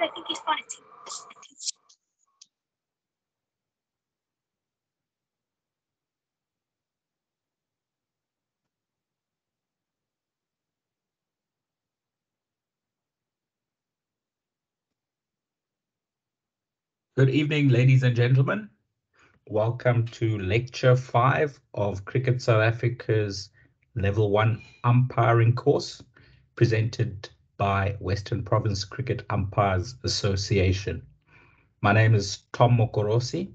I think he's. Good evening, ladies and gentlemen. Welcome to lecture five of Cricket South Africa's level one umpiring course presented by Western Province Cricket Umpires Association. My name is Tom Mokorosi.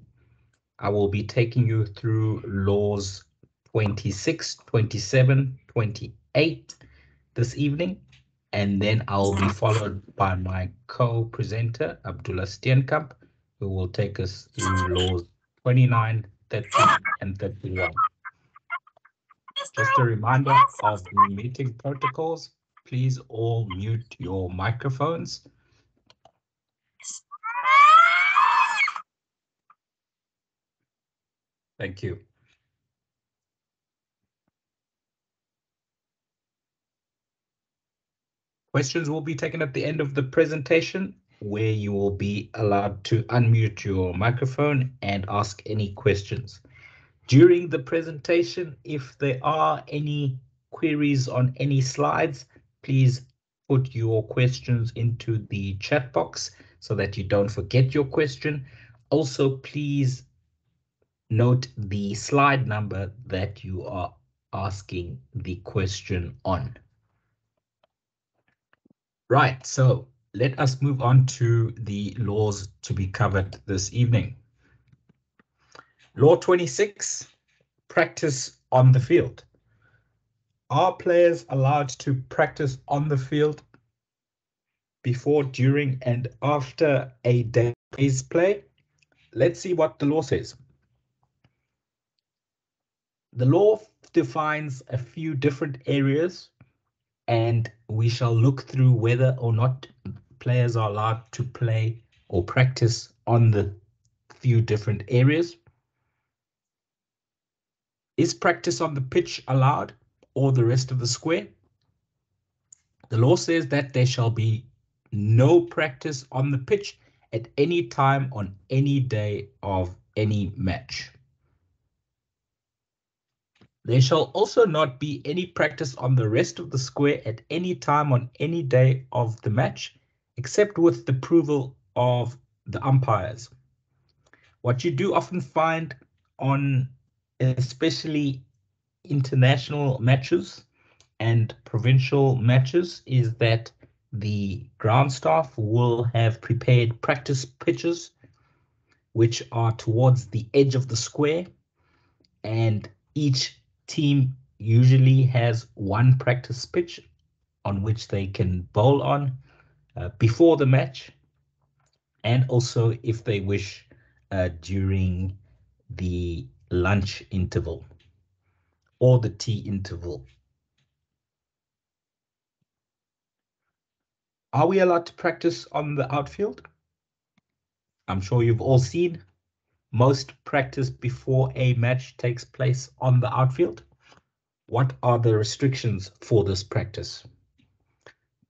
I will be taking you through laws 26, 27, 28 this evening, and then I'll be followed by my co-presenter, Abdullah Steenkamp, who will take us through laws 29, 30, and 31. Just a reminder of meeting protocols. Please all mute your microphones. Thank you. Questions will be taken at the end of the presentation where you will be allowed to unmute your microphone and ask any questions. During the presentation, if there are any queries on any slides, please put your questions into the chat box so that you don't forget your question. Also, please note the slide number that you are asking the question on. Right, so let us move on to the laws to be covered this evening. Law 26, practice on the field. Are players allowed to practice on the field before, during, and after a day's play? Let's see what the law says. The law defines a few different areas and we shall look through whether or not players are allowed to play or practice on the few different areas. Is practice on the pitch allowed or the rest of the square? The law says that there shall be no practice on the pitch at any time on any day of any match. There shall also not be any practice on the rest of the square at any time on any day of the match, except with the approval of the umpires. What you do often find on especially international matches and provincial matches is that the ground staff will have prepared practice pitches which are towards the edge of the square. And each team usually has one practice pitch on which they can bowl on uh, before the match. And also if they wish uh, during the lunch interval or the tea interval. Are we allowed to practice on the outfield? I'm sure you've all seen most practice before a match takes place on the outfield. What are the restrictions for this practice?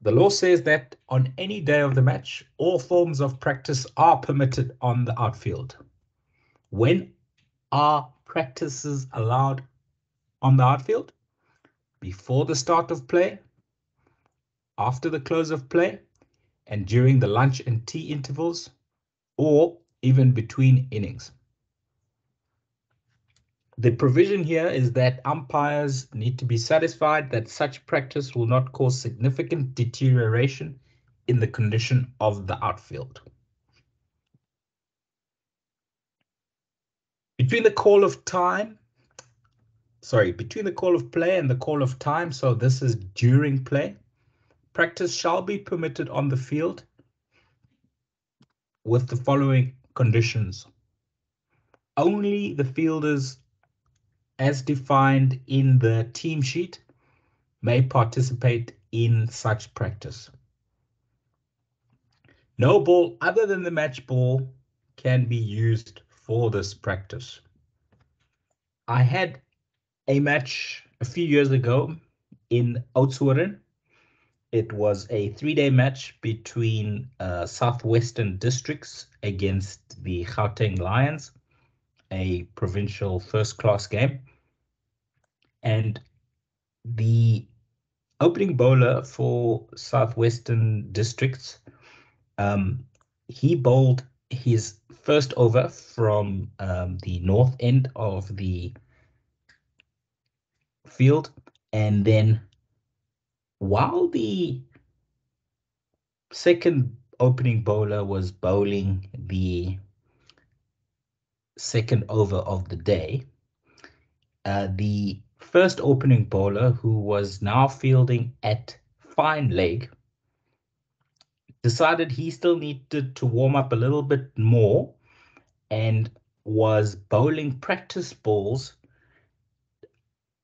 The law says that on any day of the match, all forms of practice are permitted on the outfield. When are practices allowed on the outfield? Before the start of play, after the close of play, and during the lunch and tea intervals, or even between innings. The provision here is that umpires need to be satisfied that such practice will not cause significant deterioration in the condition of the outfield. Between the call of time, sorry, between the call of play and the call of time, so this is during play, practice shall be permitted on the field with the following conditions. Only the fielders as defined in the team sheet may participate in such practice. No ball other than the match ball can be used for this practice. I had a match a few years ago in Oudtshoorn it was a three-day match between uh, Southwestern Districts against the Gauteng Lions, a provincial first-class game. And the opening bowler for Southwestern Districts, um, he bowled his first over from um, the north end of the field, and then while the second opening bowler was bowling the second over of the day, uh, the first opening bowler, who was now fielding at fine leg, decided he still needed to warm up a little bit more and was bowling practice balls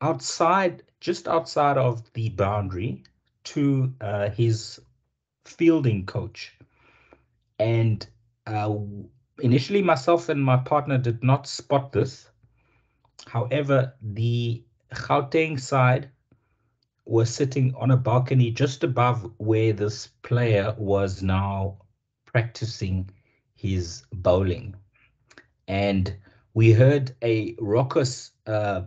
outside, just outside of the boundary to uh, his fielding coach. And uh, initially, myself and my partner did not spot this. However, the Gauteng side were sitting on a balcony just above where this player was now practicing his bowling. And we heard a raucous uh,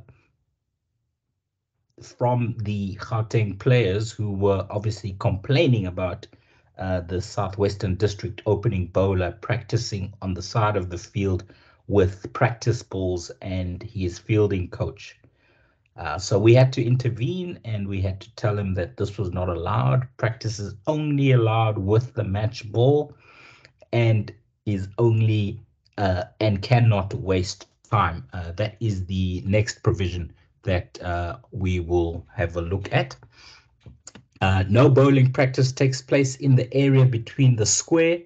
from the Gauteng players who were obviously complaining about uh, the Southwestern District opening bowler practicing on the side of the field with practice balls and his fielding coach. Uh, so we had to intervene and we had to tell him that this was not allowed. Practice is only allowed with the match ball and is only uh, and cannot waste time. Uh, that is the next provision that uh, we will have a look at. Uh, no bowling practice takes place in the area between the square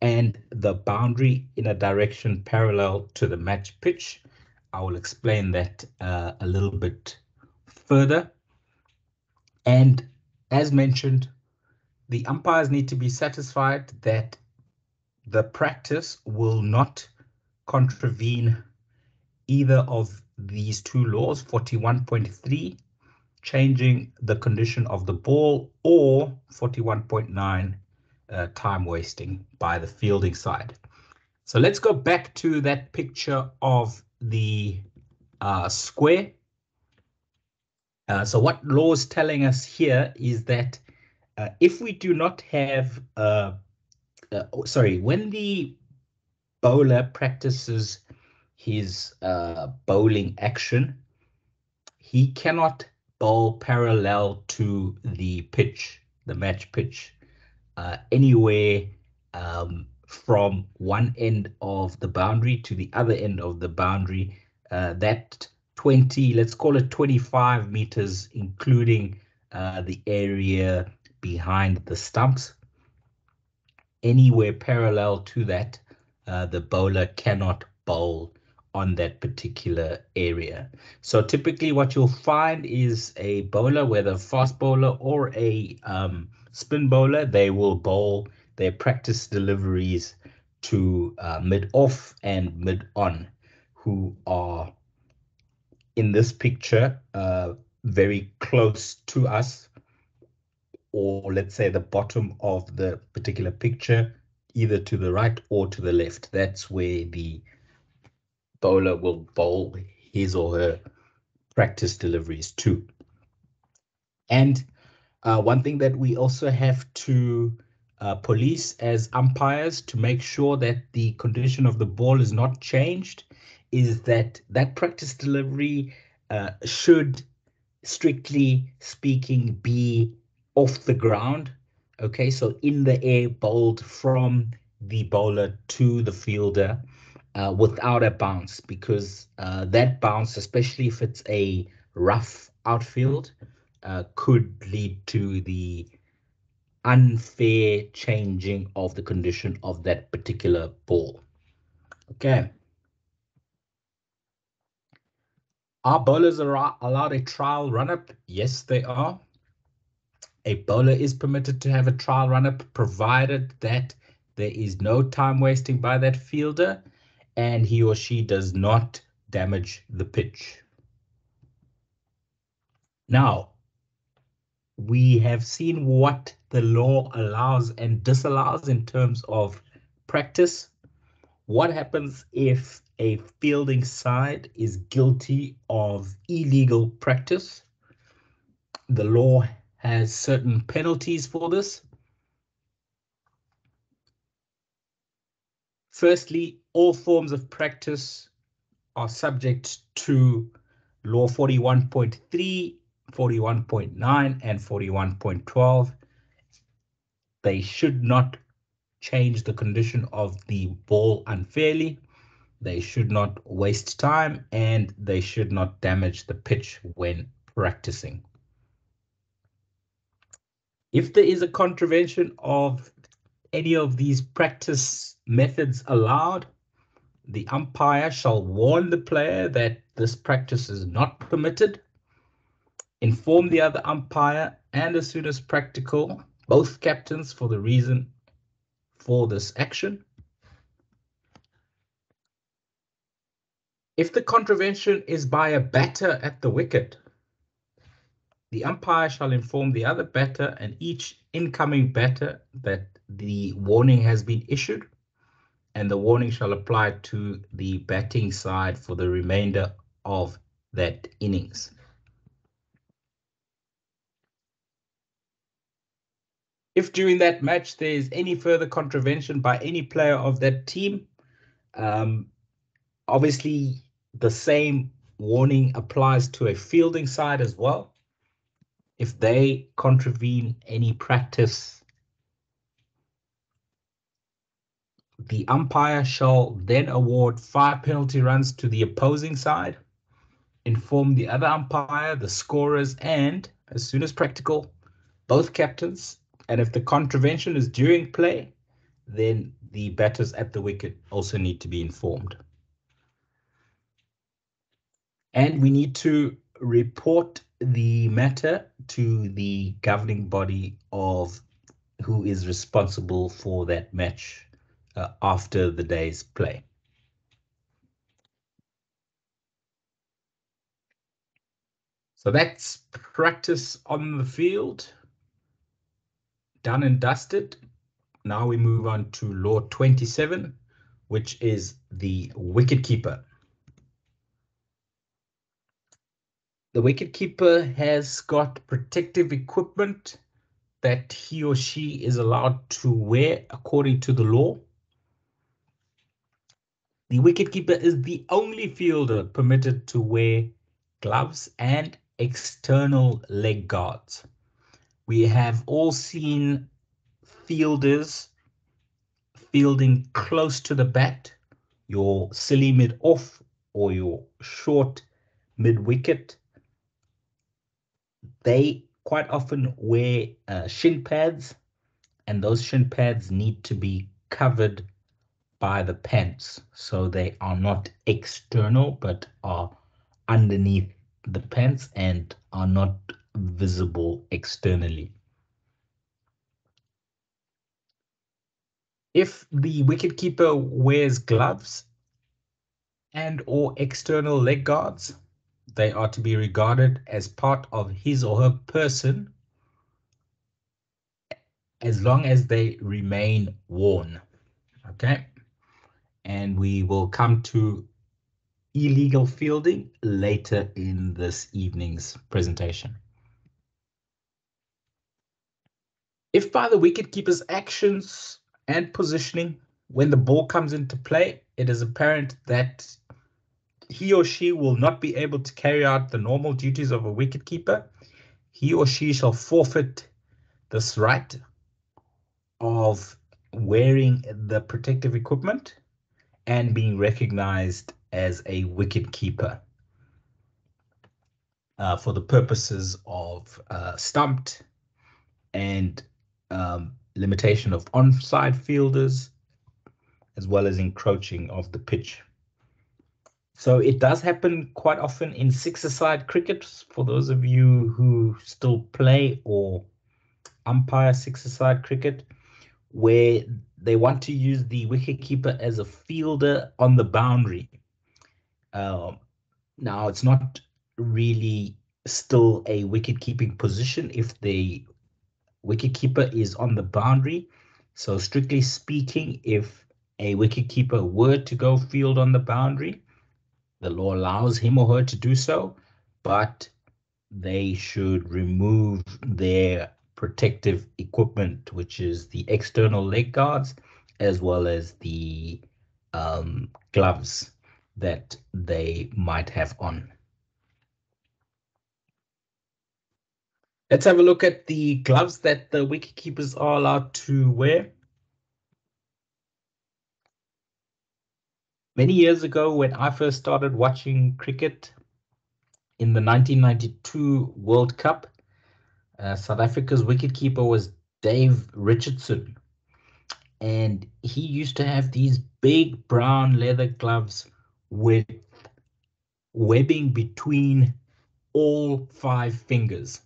and the boundary in a direction parallel to the match pitch. I will explain that uh, a little bit further. And as mentioned, the umpires need to be satisfied that the practice will not contravene either of these two laws, 41.3, changing the condition of the ball, or 41.9, uh, time wasting by the fielding side. So let's go back to that picture of the uh, square. Uh, so what law is telling us here is that uh, if we do not have, uh, uh sorry, when the bowler practices his uh, bowling action, he cannot bowl parallel to the pitch, the match pitch, uh, anywhere um, from one end of the boundary to the other end of the boundary. Uh, that 20, let's call it 25 meters, including uh, the area behind the stumps. Anywhere parallel to that, uh, the bowler cannot bowl on that particular area. So typically what you'll find is a bowler, whether fast bowler or a um, spin bowler, they will bowl their practice deliveries to uh, mid-off and mid-on, who are in this picture uh, very close to us, or let's say the bottom of the particular picture, either to the right or to the left. That's where the bowler will bowl his or her practice deliveries too. And uh, one thing that we also have to uh, police as umpires to make sure that the condition of the ball is not changed is that that practice delivery uh, should, strictly speaking, be off the ground. Okay, so in the air, bowled from the bowler to the fielder uh, without a bounce because uh, that bounce, especially if it's a rough outfield, uh, could lead to the unfair changing of the condition of that particular ball. Okay. Are bowlers allowed a trial run-up? Yes, they are. A bowler is permitted to have a trial run-up provided that there is no time wasting by that fielder and he or she does not damage the pitch. Now, we have seen what the law allows and disallows in terms of practice. What happens if a fielding side is guilty of illegal practice? The law has certain penalties for this. Firstly, all forms of practice are subject to Law 41.3, 41.9, and 41.12. They should not change the condition of the ball unfairly. They should not waste time and they should not damage the pitch when practicing. If there is a contravention of any of these practice methods allowed, the umpire shall warn the player that this practice is not permitted, inform the other umpire, and as soon as practical, both captains for the reason for this action. If the contravention is by a batter at the wicket, the umpire shall inform the other batter and each incoming batter that the warning has been issued and the warning shall apply to the batting side for the remainder of that innings. If during that match there is any further contravention by any player of that team, um, obviously the same warning applies to a fielding side as well. If they contravene any practice The umpire shall then award five penalty runs to the opposing side, inform the other umpire, the scorers, and, as soon as practical, both captains. And if the contravention is during play, then the batters at the wicket also need to be informed. And we need to report the matter to the governing body of who is responsible for that match Uh, after the day's play. So that's practice on the field. Done and dusted. Now we move on to law 27, which is the wicket keeper. The wicket keeper has got protective equipment that he or she is allowed to wear according to the law. The wicketkeeper is the only fielder permitted to wear gloves and external leg guards. We have all seen fielders fielding close to the bat, your silly mid off or your short mid wicket. They quite often wear uh, shin pads, and those shin pads need to be covered by the pants. So they are not external, but are underneath the pants and are not visible externally. If the wicketkeeper wears gloves and or external leg guards, they are to be regarded as part of his or her person as long as they remain worn. Okay and we will come to illegal fielding later in this evening's presentation. If by the wicketkeeper's actions and positioning, when the ball comes into play, it is apparent that he or she will not be able to carry out the normal duties of a wicketkeeper, he or she shall forfeit this right of wearing the protective equipment and being recognized as a wicket keeper uh, for the purposes of uh, stumped and um, limitation of onside fielders, as well as encroaching of the pitch. So it does happen quite often in six-a-side cricket for those of you who still play or umpire six-a-side cricket, where they want to use the wicketkeeper as a fielder on the boundary. Um, now, it's not really still a wicket keeping position if the wicket keeper is on the boundary. So strictly speaking, if a wicket keeper were to go field on the boundary, the law allows him or her to do so, but they should remove their protective equipment, which is the external leg guards, as well as the um, gloves that they might have on. Let's have a look at the gloves that the wicket keepers are allowed to wear. Many years ago, when I first started watching cricket in the 1992 World Cup, uh, South Africa's wicketkeeper was Dave Richardson. And he used to have these big brown leather gloves with webbing between all five fingers.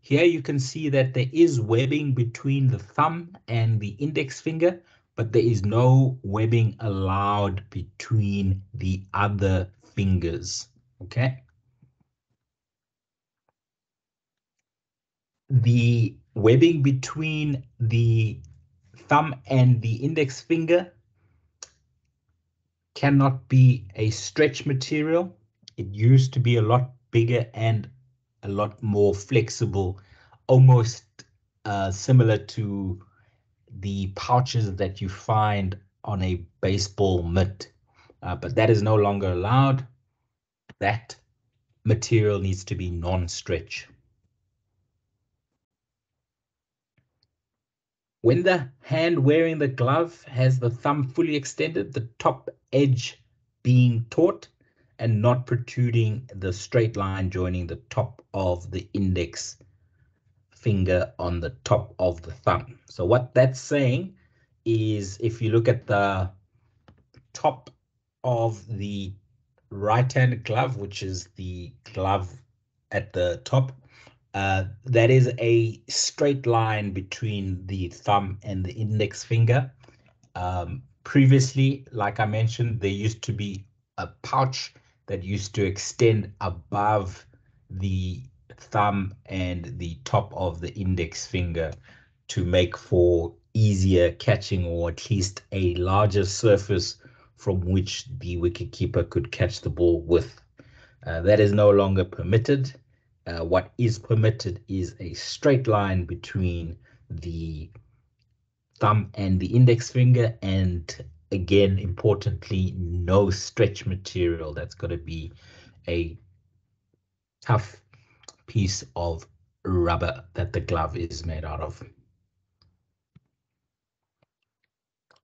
Here you can see that there is webbing between the thumb and the index finger, but there is no webbing allowed between the other fingers, okay? The webbing between the thumb and the index finger cannot be a stretch material. It used to be a lot bigger and a lot more flexible, almost uh, similar to the pouches that you find on a baseball mitt. Uh, but that is no longer allowed. That material needs to be non-stretch. When the hand wearing the glove has the thumb fully extended, the top edge being taut and not protruding the straight line joining the top of the index finger on the top of the thumb. So what that's saying is if you look at the top of the right-hand glove, which is the glove at the top, uh, that is a straight line between the thumb and the index finger. Um, previously, like I mentioned, there used to be a pouch that used to extend above the thumb and the top of the index finger to make for easier catching or at least a larger surface from which the wicketkeeper could catch the ball with. Uh, that is no longer permitted uh, what is permitted is a straight line between the thumb and the index finger and again importantly no stretch material. That's going to be a tough piece of rubber that the glove is made out of.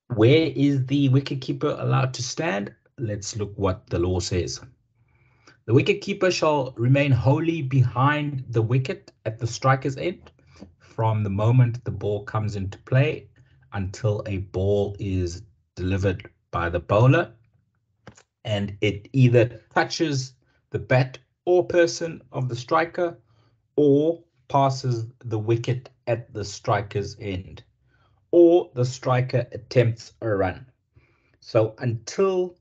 Where is the wicket keeper allowed to stand? Let's look what the law says the wicket-keeper shall remain wholly behind the wicket at the striker's end from the moment the ball comes into play until a ball is delivered by the bowler and it either touches the bat or person of the striker or passes the wicket at the striker's end or the striker attempts a run. So until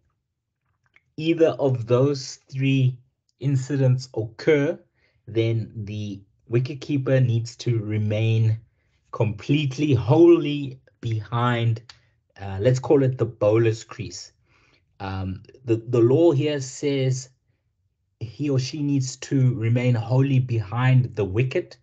either of those three incidents occur, then the wicketkeeper needs to remain completely wholly behind, uh, let's call it the bowler's crease. Um, the, the law here says he or she needs to remain wholly behind the wicket.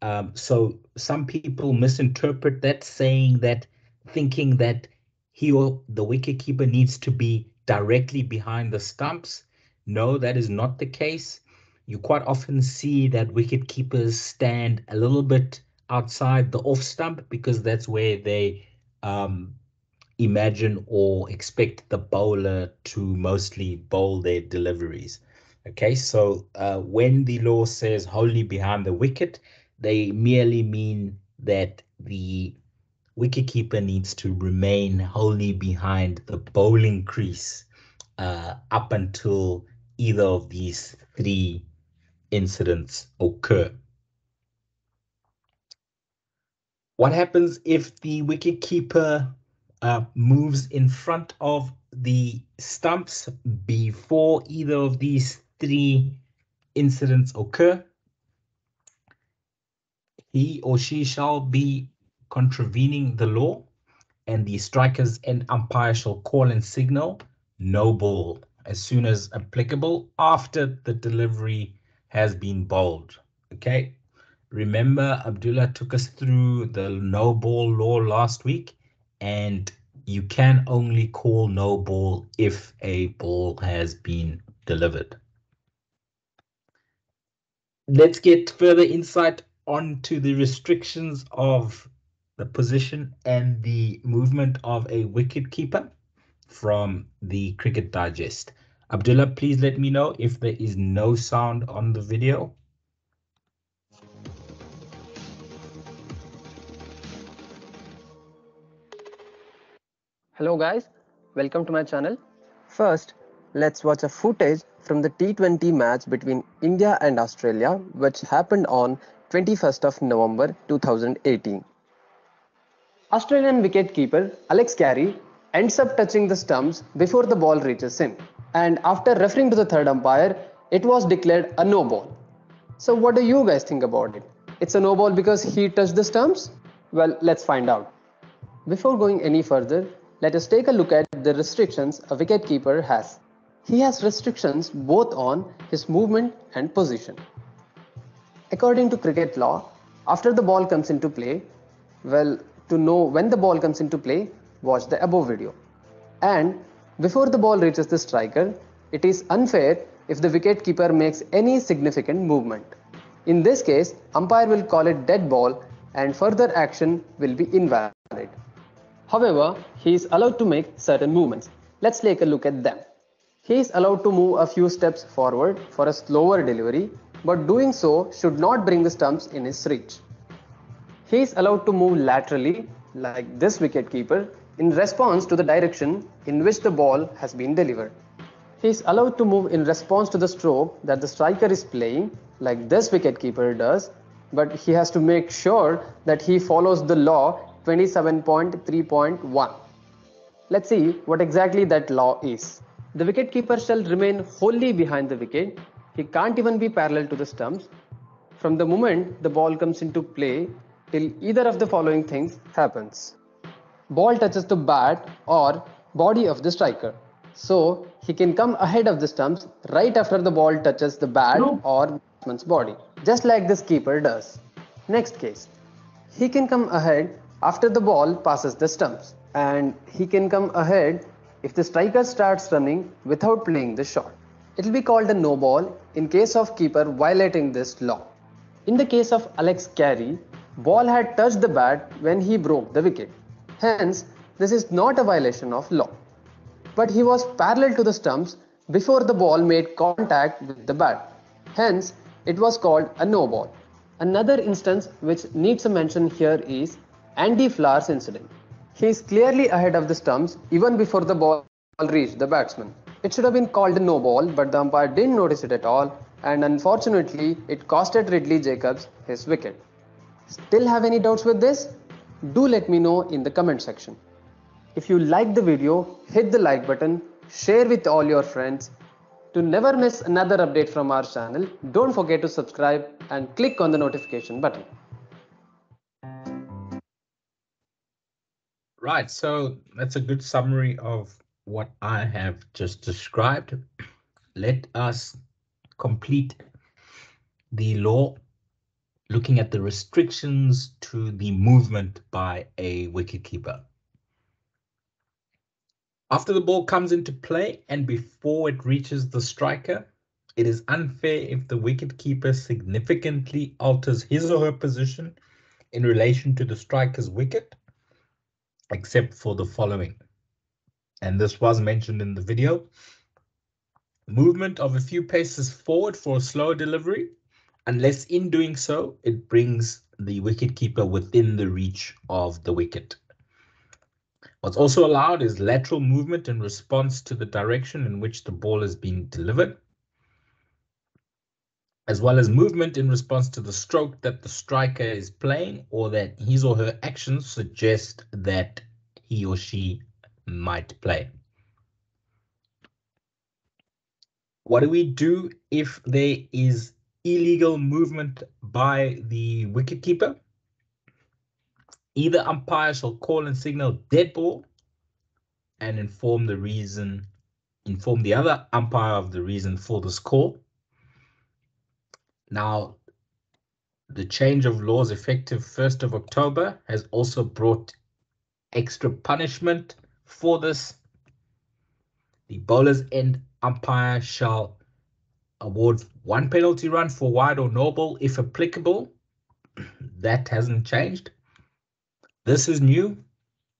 Um, so some people misinterpret that saying that thinking that he or the wicketkeeper needs to be directly behind the stumps. No, that is not the case. You quite often see that wicket keepers stand a little bit outside the off stump because that's where they um, imagine or expect the bowler to mostly bowl their deliveries. Okay, so uh, when the law says wholly behind the wicket, they merely mean that the wicketkeeper needs to remain wholly behind the bowling crease uh, up until either of these three incidents occur. What happens if the wicketkeeper uh, moves in front of the stumps before either of these three incidents occur, he or she shall be contravening the law, and the striker's end umpire shall call and signal no ball as soon as applicable after the delivery has been bowled. Okay. Remember, Abdullah took us through the no ball law last week, and you can only call no ball if a ball has been delivered. Let's get further insight onto the restrictions of the position and the movement of a wicket keeper from the Cricket Digest. Abdullah, please let me know if there is no sound on the video. Hello guys, welcome to my channel. First, let's watch a footage from the T20 match between India and Australia which happened on 21st of November 2018. Australian wicketkeeper Alex Carey ends up touching the stumps before the ball reaches him and after referring to the third umpire, it was declared a no ball. So what do you guys think about it? It's a no ball because he touched the stumps? Well, let's find out. Before going any further, let us take a look at the restrictions a wicketkeeper has. He has restrictions both on his movement and position. According to cricket law, after the ball comes into play, well, to know when the ball comes into play, watch the above video. And before the ball reaches the striker, it is unfair if the wicketkeeper makes any significant movement. In this case, umpire will call it dead ball and further action will be invalid. However, he is allowed to make certain movements. Let's take a look at them. He is allowed to move a few steps forward for a slower delivery, but doing so should not bring the stumps in his reach. He is allowed to move laterally like this wicketkeeper in response to the direction in which the ball has been delivered. He is allowed to move in response to the stroke that the striker is playing like this wicketkeeper does, but he has to make sure that he follows the law 27.3.1. Let's see what exactly that law is. The wicketkeeper shall remain wholly behind the wicket. He can't even be parallel to the stumps. From the moment the ball comes into play till either of the following things happens ball touches the bat or body of the striker. So he can come ahead of the stumps right after the ball touches the bat no. or batsman's body, just like this keeper does. Next case, he can come ahead after the ball passes the stumps and he can come ahead if the striker starts running without playing the shot. It will be called a no ball in case of keeper violating this law. In the case of Alex Carey, ball had touched the bat when he broke the wicket. Hence, this is not a violation of law. But he was parallel to the stumps before the ball made contact with the bat. Hence, it was called a no ball. Another instance which needs a mention here is Andy Flower's incident. He is clearly ahead of the stumps even before the ball reached the batsman. It should have been called a no ball, but the umpire didn't notice it at all, and unfortunately, it costed Ridley Jacobs his wicket. Still have any doubts with this? do let me know in the comment section. If you like the video, hit the like button, share with all your friends. To never miss another update from our channel, don't forget to subscribe and click on the notification button. Right, so that's a good summary of what I have just described. Let us complete the law looking at the restrictions to the movement by a wicketkeeper. After the ball comes into play and before it reaches the striker, it is unfair if the wicketkeeper significantly alters his or her position in relation to the striker's wicket, except for the following. And this was mentioned in the video. Movement of a few paces forward for a slower delivery unless in doing so, it brings the wicketkeeper within the reach of the wicket. What's also allowed is lateral movement in response to the direction in which the ball is being delivered, as well as movement in response to the stroke that the striker is playing or that his or her actions suggest that he or she might play. What do we do if there is illegal movement by the wicketkeeper? Either umpire shall call and signal dead ball and inform the reason, inform the other umpire of the reason for this call. Now, the change of laws effective 1st of October has also brought extra punishment for this. The bowler's end umpire shall award one penalty run for wide or no ball if applicable. That hasn't changed. This is new.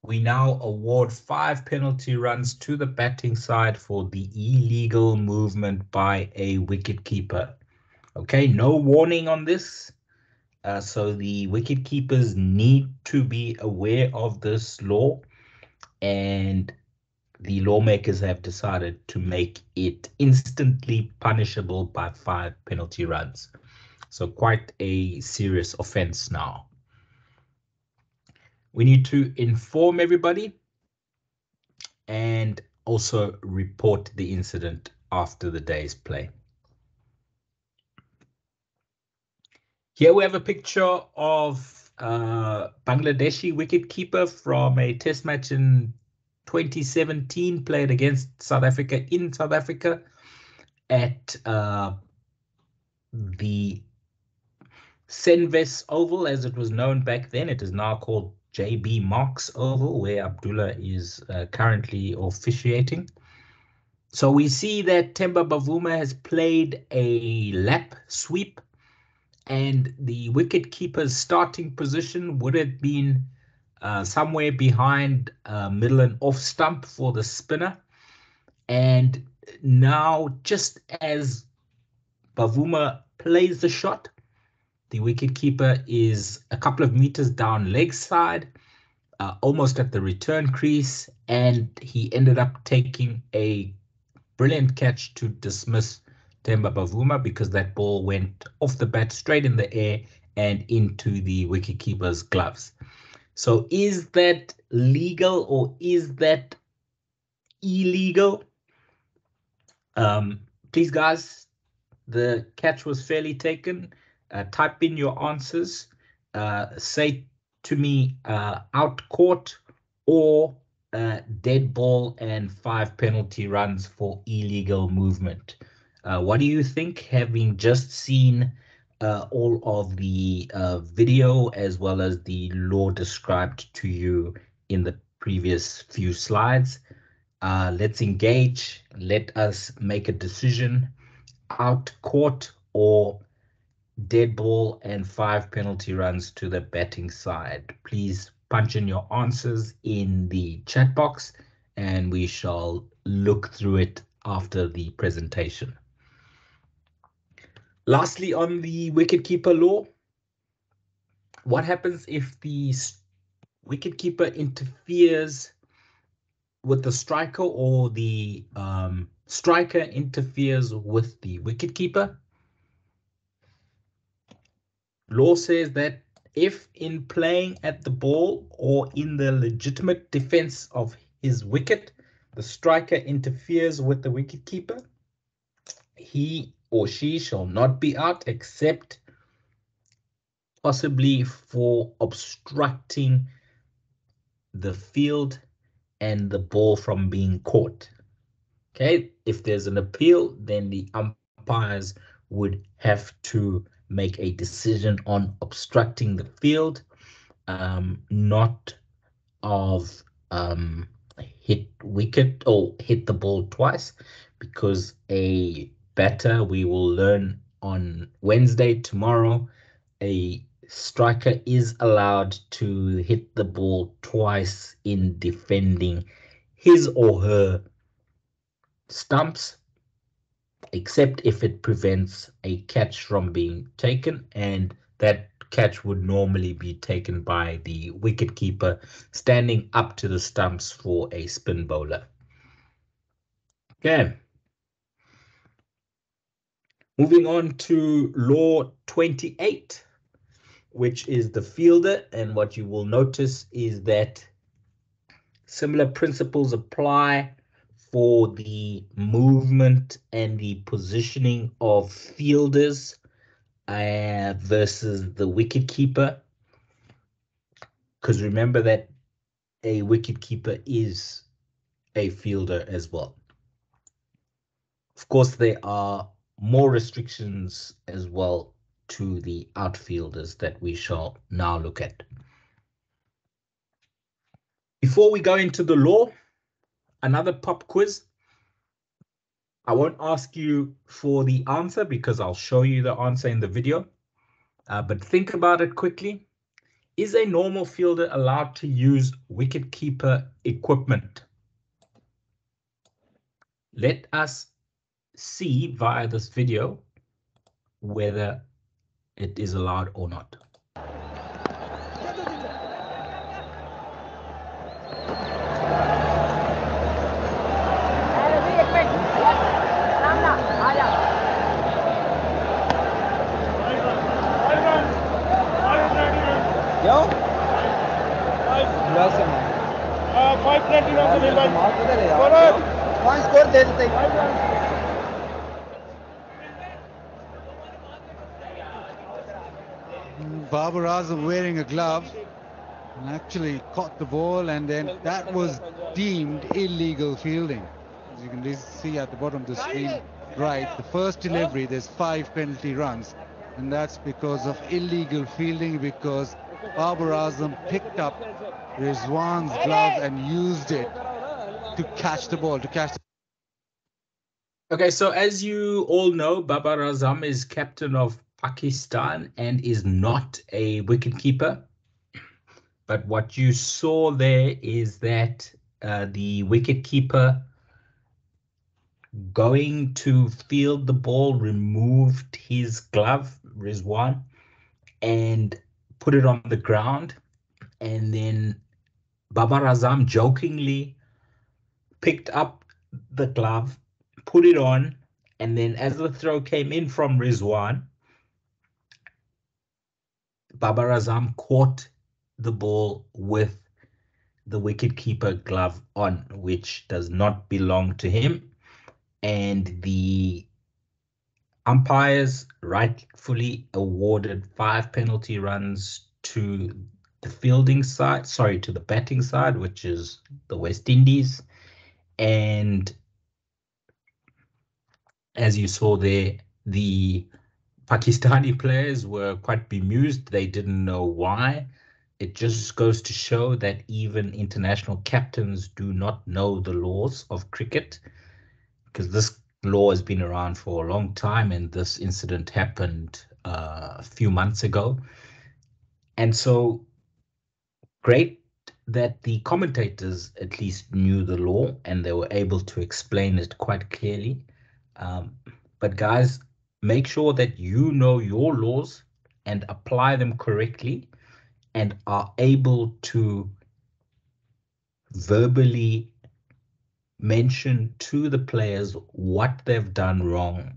We now award five penalty runs to the batting side for the illegal movement by a wicket keeper. Okay, no warning on this. Uh, so the wicket keepers need to be aware of this law and the lawmakers have decided to make it instantly punishable by five penalty runs. So quite a serious offense now. We need to inform everybody and also report the incident after the day's play. Here we have a picture of uh, Bangladeshi wicketkeeper from a test match in 2017 played against South Africa in South Africa at uh, the Senwes Oval, as it was known back then. It is now called JB Marks Oval, where Abdullah is uh, currently officiating. So we see that Temba Bavuma has played a lap sweep, and the wicket keeper's starting position would have been uh, somewhere behind uh, middle and off stump for the spinner. And now, just as Bavuma plays the shot, the wicketkeeper is a couple of meters down leg side, uh, almost at the return crease, and he ended up taking a brilliant catch to dismiss Temba Bavuma because that ball went off the bat straight in the air and into the wicketkeeper's gloves. So is that legal or is that illegal? Um, please, guys, the catch was fairly taken. Uh, type in your answers. Uh, say to me uh, out caught or uh, dead ball and five penalty runs for illegal movement. Uh, what do you think, having just seen all of the uh, video as well as the law described to you in the previous few slides. Uh, let's engage. Let us make a decision. Out caught or dead ball and five penalty runs to the betting side. Please punch in your answers in the chat box and we shall look through it after the presentation. Lastly, on the wicketkeeper law, what happens if the wicketkeeper interferes with the striker or the um, striker interferes with the wicketkeeper? Law says that if in playing at the ball or in the legitimate defense of his wicket, the striker interferes with the wicketkeeper, he or she shall not be out except possibly for obstructing the field and the ball from being caught. Okay, if there's an appeal, then the umpires would have to make a decision on obstructing the field, um, not of um, hit wicket or hit the ball twice, because a better. We will learn on Wednesday, tomorrow. A striker is allowed to hit the ball twice in defending his or her stumps, except if it prevents a catch from being taken, and that catch would normally be taken by the wicketkeeper standing up to the stumps for a spin bowler. Okay. Moving on to law 28, which is the fielder. And what you will notice is that similar principles apply for the movement and the positioning of fielders uh, versus the wicketkeeper. Because remember that a wicketkeeper is a fielder as well. Of course, there are more restrictions as well to the outfielders that we shall now look at. Before we go into the law, another pop quiz. I won't ask you for the answer because I'll show you the answer in the video, uh, but think about it quickly. Is a normal fielder allowed to use wicketkeeper equipment? Let us see via this video whether it is allowed or not. Yo, five twenty run से मिल कमाल किधर है Scorer. यार पांच score दे देते Babar Azam wearing a glove and actually caught the ball and then that was deemed illegal fielding. As you can see at the bottom of the screen, right, the first delivery, there's five penalty runs and that's because of illegal fielding because Babar Azam picked up Rizwan's glove and used it to catch the ball, to catch Okay, so as you all know, Babar Azam is captain of Pakistan and is not a wicketkeeper. But what you saw there is that uh, the wicketkeeper going to field the ball removed his glove, Rizwan, and put it on the ground. And then Babar Azam jokingly picked up the glove put it on, and then as the throw came in from Rizwan, Babar Azam caught the ball with the wicketkeeper glove on, which does not belong to him. And the umpires rightfully awarded five penalty runs to the fielding side, sorry, to the batting side, which is the West Indies. And as you saw there, the Pakistani players were quite bemused. They didn't know why. It just goes to show that even international captains do not know the laws of cricket because this law has been around for a long time and this incident happened uh, a few months ago. And so great that the commentators at least knew the law and they were able to explain it quite clearly. Um, but guys, make sure that you know your laws and apply them correctly and are able to verbally mention to the players what they've done wrong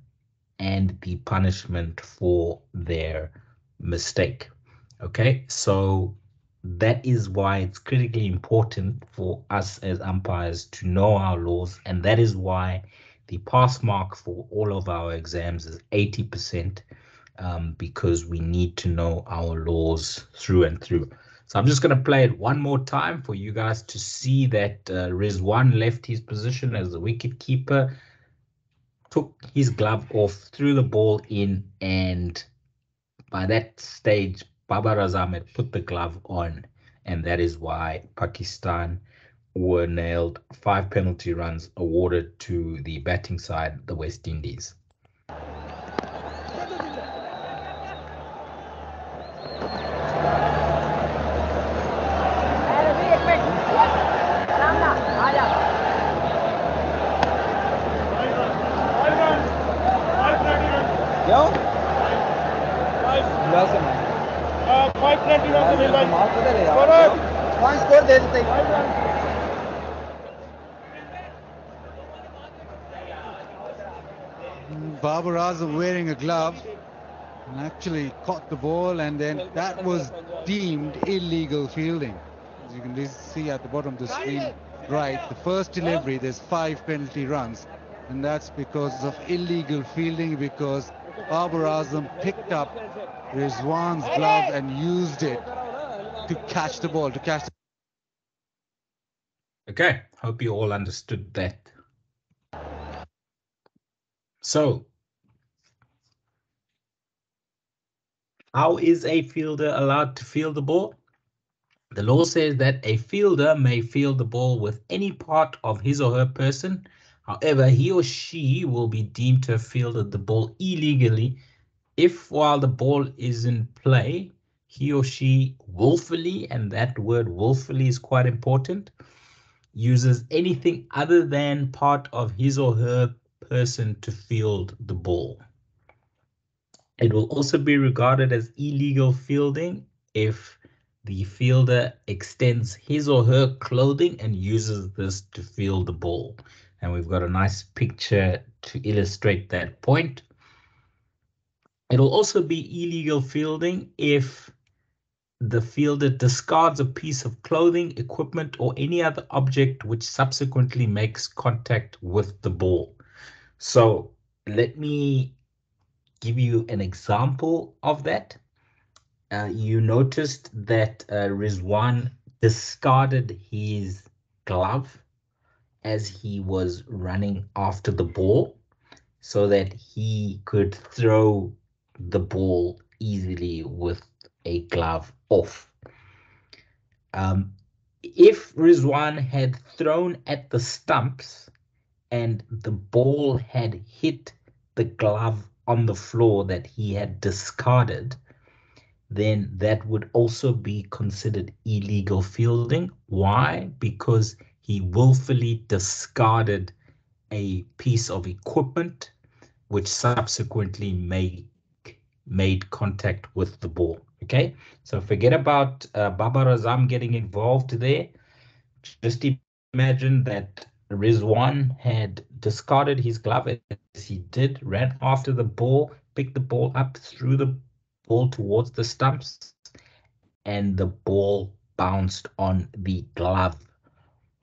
and the punishment for their mistake. Okay, so that is why it's critically important for us as umpires to know our laws, and that is why the pass mark for all of our exams is 80% um, because we need to know our laws through and through. So I'm just going to play it one more time for you guys to see that uh, Rizwan left his position as the wicket keeper, took his glove off, threw the ball in, and by that stage, Babar Azam had put the glove on, and that is why Pakistan were nailed. Five penalty runs awarded to the batting side, the West Indies. Point Azam wearing a glove and actually caught the ball and then that was deemed illegal fielding. As you can see at the bottom of the screen, right, the first delivery, there's five penalty runs. And that's because of illegal fielding, because Babar Azam picked up Rizwan's glove and used it to catch the ball, to catch Okay, hope you all understood that. So, how is a fielder allowed to field the ball? The law says that a fielder may field the ball with any part of his or her person. However, he or she will be deemed to have fielded the ball illegally if while the ball is in play, he or she willfully, and that word willfully is quite important, uses anything other than part of his or her person to field the ball. It will also be regarded as illegal fielding if the fielder extends his or her clothing and uses this to field the ball. And we've got a nice picture to illustrate that point. It'll also be illegal fielding if the fielder discards a piece of clothing, equipment, or any other object which subsequently makes contact with the ball. So let me give you an example of that. Uh, you noticed that uh, Rizwan discarded his glove as he was running after the ball so that he could throw the ball easily with a glove off. Um, if Rizwan had thrown at the stumps and the ball had hit the glove on the floor that he had discarded, then that would also be considered illegal fielding. Why? Because he willfully discarded a piece of equipment which subsequently made made contact with the ball. Okay, so forget about uh, Babar Azam getting involved there. Just imagine that Rizwan had discarded his glove as he did, ran after the ball, picked the ball up, threw the ball towards the stumps, and the ball bounced on the glove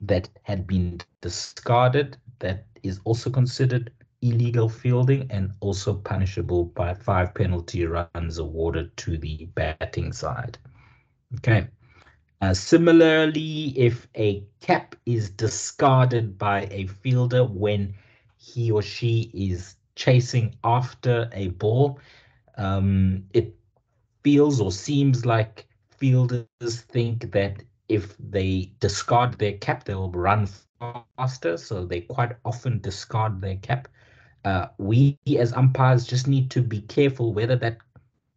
that had been discarded. That is also considered illegal fielding and also punishable by five penalty runs awarded to the batting side. Okay. Uh, similarly, if a cap is discarded by a fielder when he or she is chasing after a ball, um, it feels or seems like fielders think that if they discard their cap, they will run faster. So they quite often discard their cap uh, we as umpires just need to be careful whether that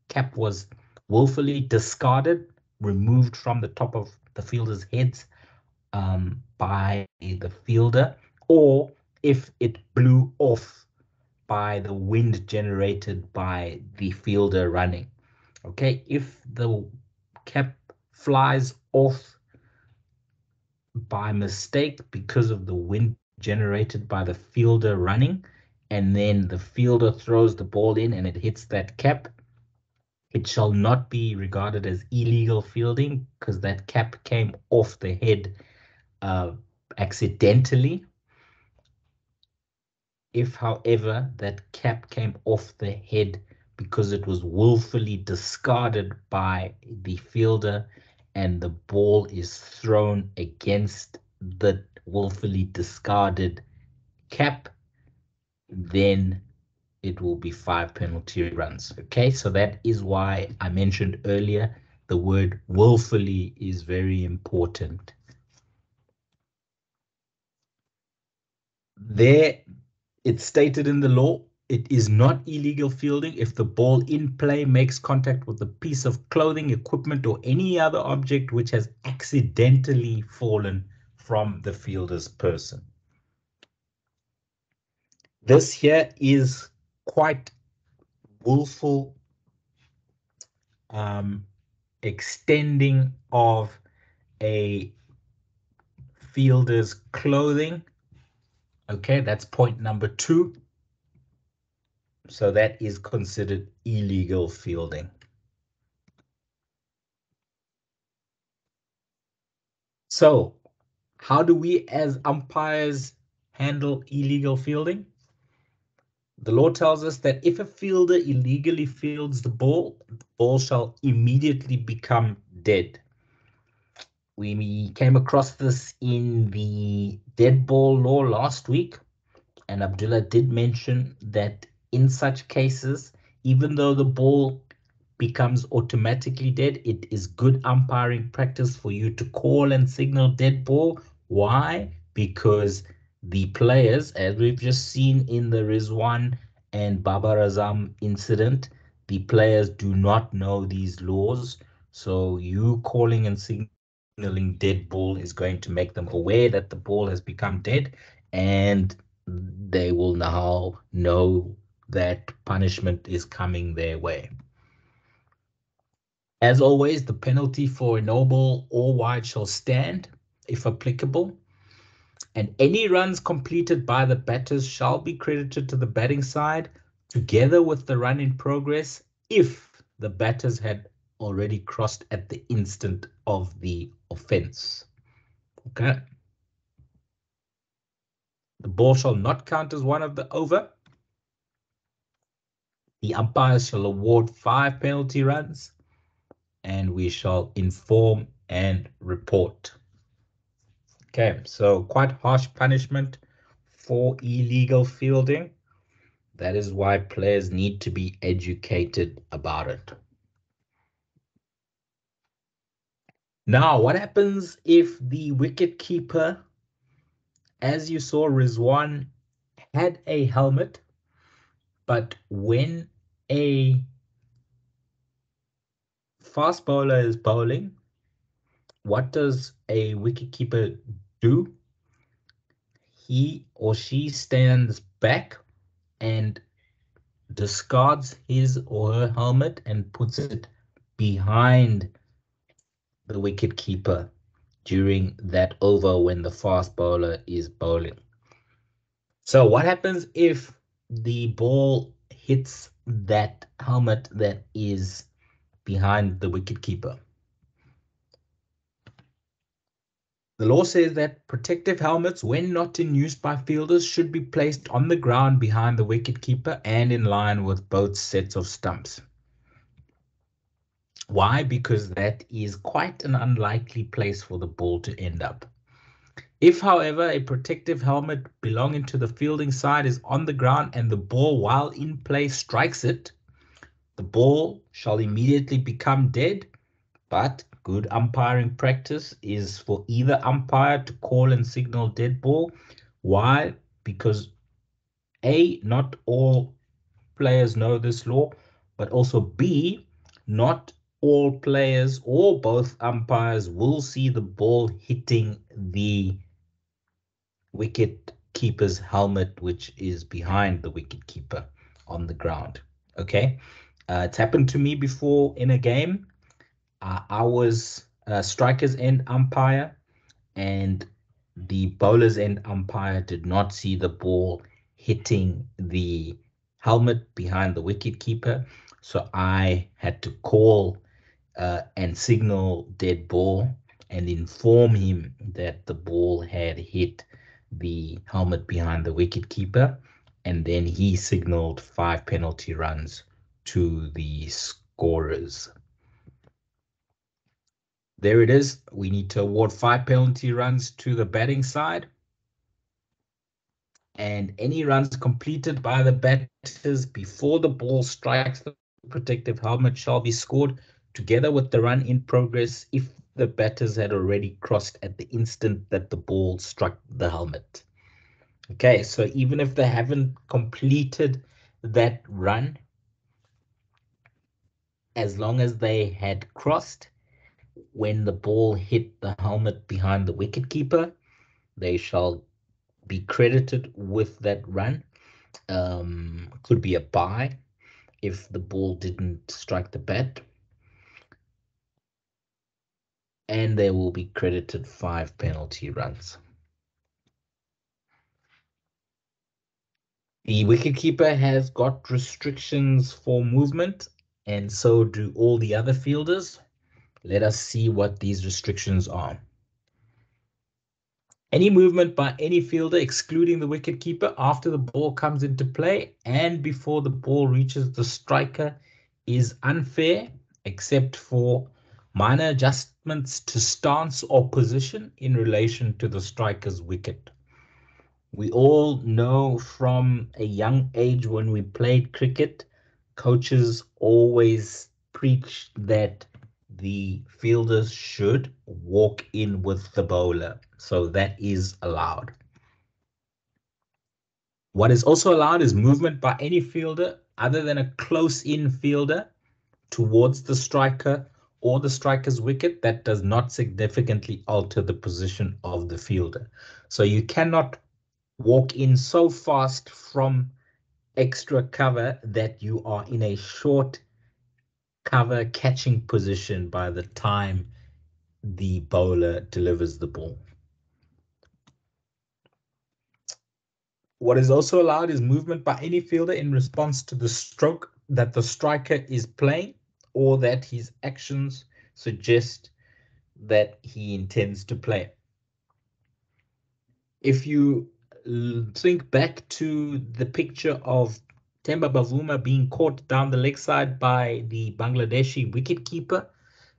cap was willfully discarded, removed from the top of the fielder's heads um, by the fielder, or if it blew off by the wind generated by the fielder running. Okay, if the cap flies off by mistake because of the wind generated by the fielder running, and then the fielder throws the ball in and it hits that cap, it shall not be regarded as illegal fielding because that cap came off the head uh, accidentally. If, however, that cap came off the head because it was willfully discarded by the fielder and the ball is thrown against the willfully discarded cap, then it will be five penalty runs. Okay, so that is why I mentioned earlier the word willfully is very important. There, it's stated in the law, it is not illegal fielding if the ball in play makes contact with a piece of clothing, equipment, or any other object which has accidentally fallen from the fielder's person. This here is quite willful um, extending of a fielder's clothing. Okay, that's point number two. So that is considered illegal fielding. So how do we as umpires handle illegal fielding? The law tells us that if a fielder illegally fields the ball, the ball shall immediately become dead. We came across this in the dead ball law last week, and Abdullah did mention that in such cases, even though the ball becomes automatically dead, it is good umpiring practice for you to call and signal dead ball. Why? Because the players, as we've just seen in the Rizwan and Babar Azam incident, the players do not know these laws. So you calling and signaling dead ball is going to make them aware that the ball has become dead and they will now know that punishment is coming their way. As always, the penalty for a no ball or wide shall stand, if applicable, and any runs completed by the batters shall be credited to the batting side together with the run in progress if the batters had already crossed at the instant of the offense. Okay. The ball shall not count as one of the over. The umpires shall award five penalty runs and we shall inform and report. Okay, so quite harsh punishment for illegal fielding. That is why players need to be educated about it. Now, what happens if the wicket keeper, as you saw, Rizwan had a helmet, but when a fast bowler is bowling, what does a wicketkeeper He or she stands back and discards his or her helmet and puts it behind the wicket keeper during that over when the fast bowler is bowling. So what happens if the ball hits that helmet that is behind the wicket keeper. The law says that protective helmets, when not in use by fielders, should be placed on the ground behind the wicket keeper and in line with both sets of stumps. Why? Because that is quite an unlikely place for the ball to end up. If, however, a protective helmet belonging to the fielding side is on the ground and the ball, while in play, strikes it, the ball shall immediately become dead, but good umpiring practice is for either umpire to call and signal dead ball. Why? Because A, not all players know this law, but also B, not all players or both umpires will see the ball hitting the wicket keeper's helmet, which is behind the wicket keeper on the ground. Okay, uh, it's happened to me before in a game. Uh, I was a striker's end umpire, and the bowler's end umpire did not see the ball hitting the helmet behind the wicket keeper. So I had to call uh, and signal dead ball and inform him that the ball had hit the helmet behind the wicket keeper. And then he signaled five penalty runs to the scorers. There it is. We need to award five penalty runs to the batting side. And any runs completed by the batters before the ball strikes the protective helmet shall be scored together with the run in progress if the batters had already crossed at the instant that the ball struck the helmet. Okay, so even if they haven't completed that run, as long as they had crossed when the ball hit the helmet behind the wicketkeeper, they shall be credited with that run. Um, could be a bye if the ball didn't strike the bat. And they will be credited five penalty runs. The wicketkeeper has got restrictions for movement and so do all the other fielders. Let us see what these restrictions are. Any movement by any fielder, excluding the wicket keeper, after the ball comes into play and before the ball reaches the striker is unfair, except for minor adjustments to stance or position in relation to the striker's wicket. We all know from a young age when we played cricket, coaches always preach that the fielders should walk in with the bowler. So that is allowed. What is also allowed is movement by any fielder other than a close in fielder towards the striker or the striker's wicket that does not significantly alter the position of the fielder. So you cannot walk in so fast from extra cover that you are in a short cover catching position by the time the bowler delivers the ball. What is also allowed is movement by any fielder in response to the stroke that the striker is playing or that his actions suggest that he intends to play. If you think back to the picture of Temba Bavuma being caught down the leg side by the Bangladeshi wicketkeeper,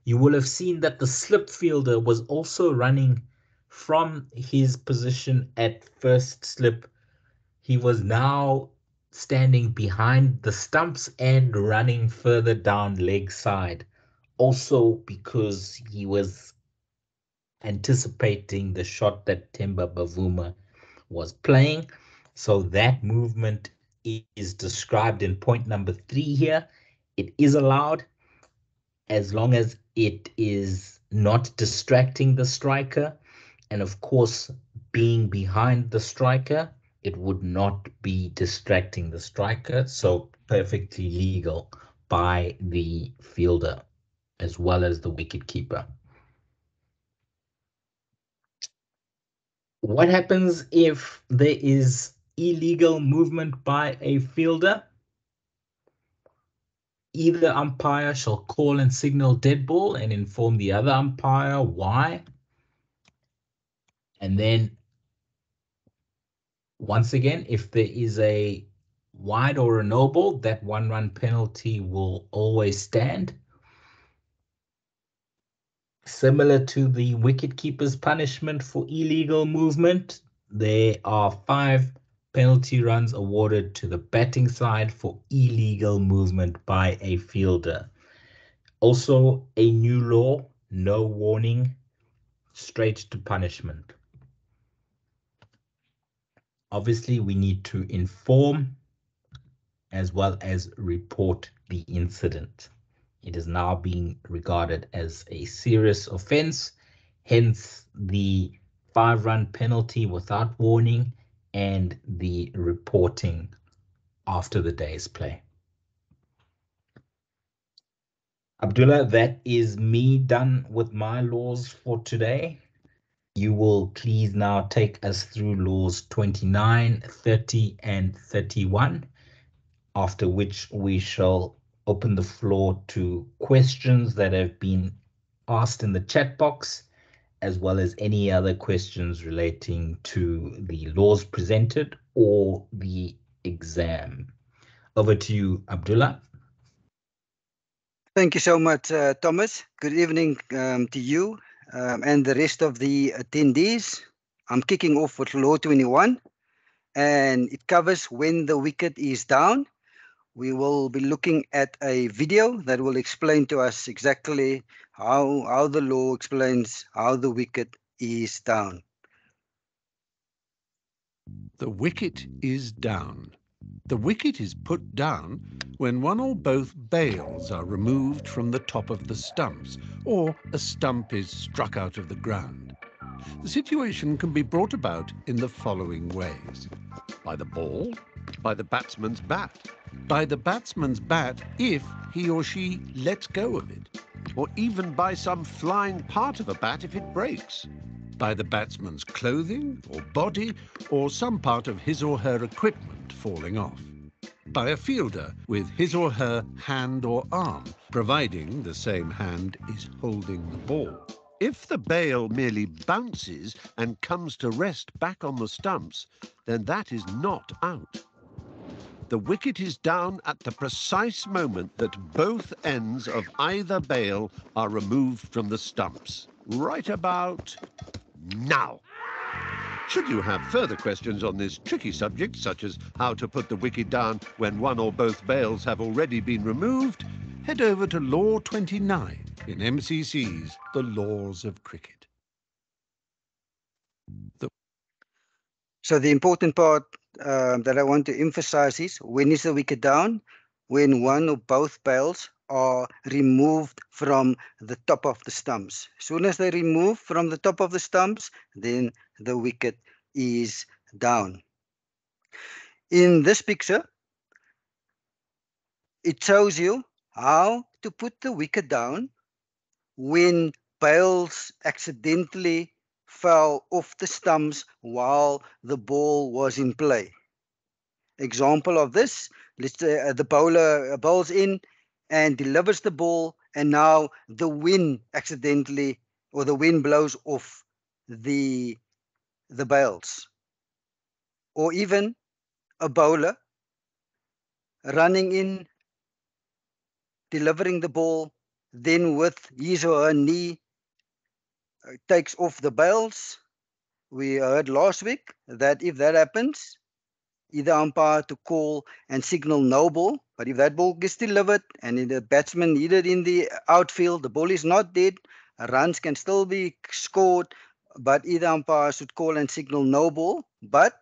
you will have seen that the slip fielder was also running from his position at first slip. He was now standing behind the stumps and running further down leg side. Also because he was anticipating the shot that Temba Bavuma was playing. So that movement is described in point number three here. It is allowed as long as it is not distracting the striker. And of course, being behind the striker, it would not be distracting the striker. So perfectly legal by the fielder as well as the wicket keeper. What happens if there is illegal movement by a fielder, either umpire shall call and signal dead ball and inform the other umpire why. And then once again, if there is a wide or a no ball, that one run penalty will always stand. Similar to the wicketkeeper's punishment for illegal movement, there are five penalty runs awarded to the batting side for illegal movement by a fielder. Also, a new law, no warning, straight to punishment. Obviously, we need to inform as well as report the incident. It is now being regarded as a serious offense, hence the five run penalty without warning and the reporting after the day's play. Abdullah, that is me done with my laws for today. You will please now take us through laws 29, 30, and 31, after which we shall open the floor to questions that have been asked in the chat box as well as any other questions relating to the laws presented or the exam. Over to you, Abdullah. Thank you so much, uh, Thomas. Good evening um, to you um, and the rest of the attendees. I'm kicking off with Law 21, and it covers when the wicket is down. We will be looking at a video that will explain to us exactly how, how the law explains how the wicket is down. The wicket is down. The wicket is put down when one or both bails are removed from the top of the stumps or a stump is struck out of the ground. The situation can be brought about in the following ways. By the ball, by the batsman's bat, by the batsman's bat if he or she lets go of it, or even by some flying part of a bat if it breaks, by the batsman's clothing or body, or some part of his or her equipment falling off, by a fielder with his or her hand or arm, providing the same hand is holding the ball, If the bail merely bounces and comes to rest back on the stumps, then that is not out. The wicket is down at the precise moment that both ends of either bail are removed from the stumps. Right about now. Should you have further questions on this tricky subject, such as how to put the wicket down when one or both bails have already been removed, head over to Law 29 in MCC's The Laws of Cricket. The So the important part um, that I want to emphasize is when is the wicket down? When one or both bails are removed from the top of the stumps. As soon as they remove from the top of the stumps, then the wicket is down. In this picture, it shows you how to put the wicket down when bails accidentally fell off the stumps while the ball was in play. Example of this, let's uh, the bowler uh, bowls in and delivers the ball and now the wind accidentally or the wind blows off the the bails. Or even a bowler running in, delivering the ball, then with his or her knee takes off the bails. We heard last week that if that happens, either umpire to call and signal no ball. But if that ball gets delivered and the batsman needed in the outfield, the ball is not dead, runs can still be scored, but either umpire should call and signal no ball. But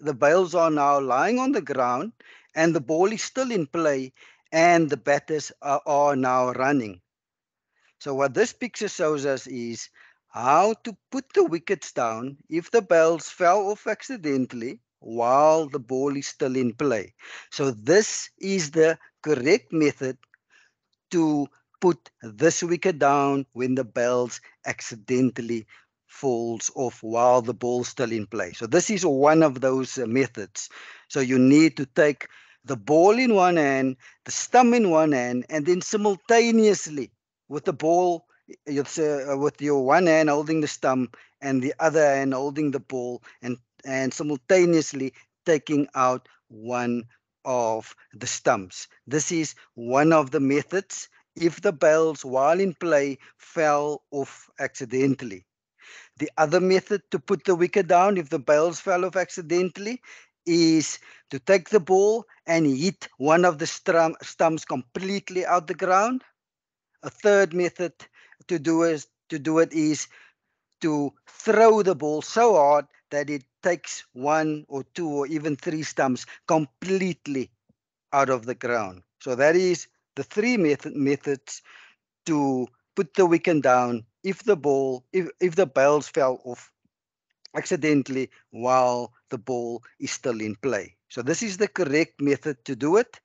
the bails are now lying on the ground and the ball is still in play and the batters are, are now running. So what this picture shows us is how to put the wickets down if the bails fell off accidentally while the ball is still in play. So this is the correct method to put this wicket down when the bails accidentally falls off while the ball's still in play. So this is one of those uh, methods. So you need to take the ball in one hand, the stump in one hand, and then simultaneously with the ball uh, with your one hand holding the stump and the other hand holding the ball and and simultaneously taking out one of the stumps. This is one of the methods if the bails while in play fell off accidentally. The other method to put the wicket down if the bails fell off accidentally is to take the ball and hit one of the stumps completely out the ground. A third method to do is to do it is to throw the ball so hard that it takes one or two or even three stumps completely out of the ground. So that is the three method, methods to put the wicket down if the ball, if, if the bails fell off accidentally while the ball is still in play. So this is the correct method to do it.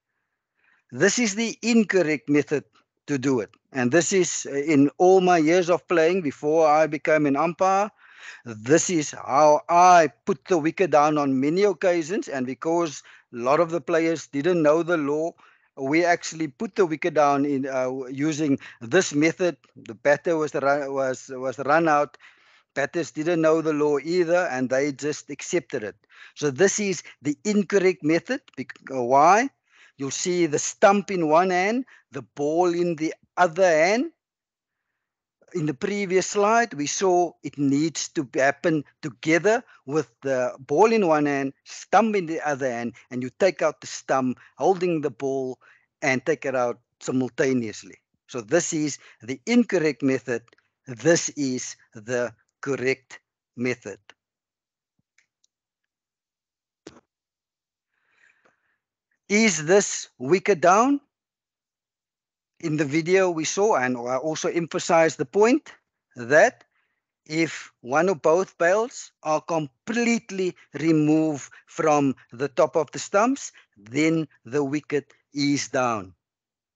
This is the incorrect method to do it. And this is uh, in all my years of playing before I became an umpire. This is how I put the wicket down on many occasions. And because a lot of the players didn't know the law, we actually put the wicket down in uh, using this method. The batter was run, was was run out. Batters didn't know the law either, and they just accepted it. So this is the incorrect method. Why? You'll see the stump in one hand, the ball in the other hand. In the previous slide, we saw it needs to happen together with the ball in one hand, stump in the other hand, and you take out the stump, holding the ball, and take it out simultaneously. So this is the incorrect method. This is the correct method. Is this wicket down? In the video we saw, and I also emphasize the point that if one or both bails are completely removed from the top of the stumps, then the wicket is down.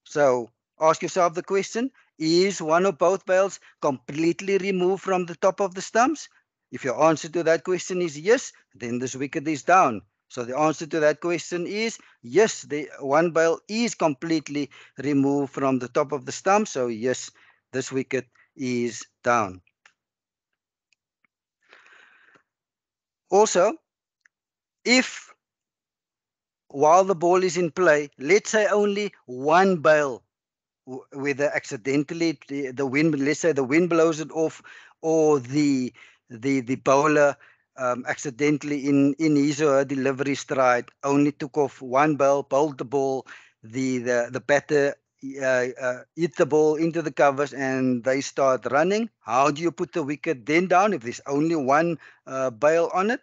So ask yourself the question, is one or both bails completely removed from the top of the stumps? If your answer to that question is yes, then this wicket is down. So the answer to that question is yes, the one bail is completely removed from the top of the stump. So yes, this wicket is down. Also, if while the ball is in play, let's say only one bail, whether accidentally the wind, let's say the wind blows it off, or the the the bowler um, accidentally in in his or her delivery stride only took off one ball, bowled the ball, the the the batter uh, uh, hit the ball into the covers and they start running. How do you put the wicket then down if there's only one uh, bail on it?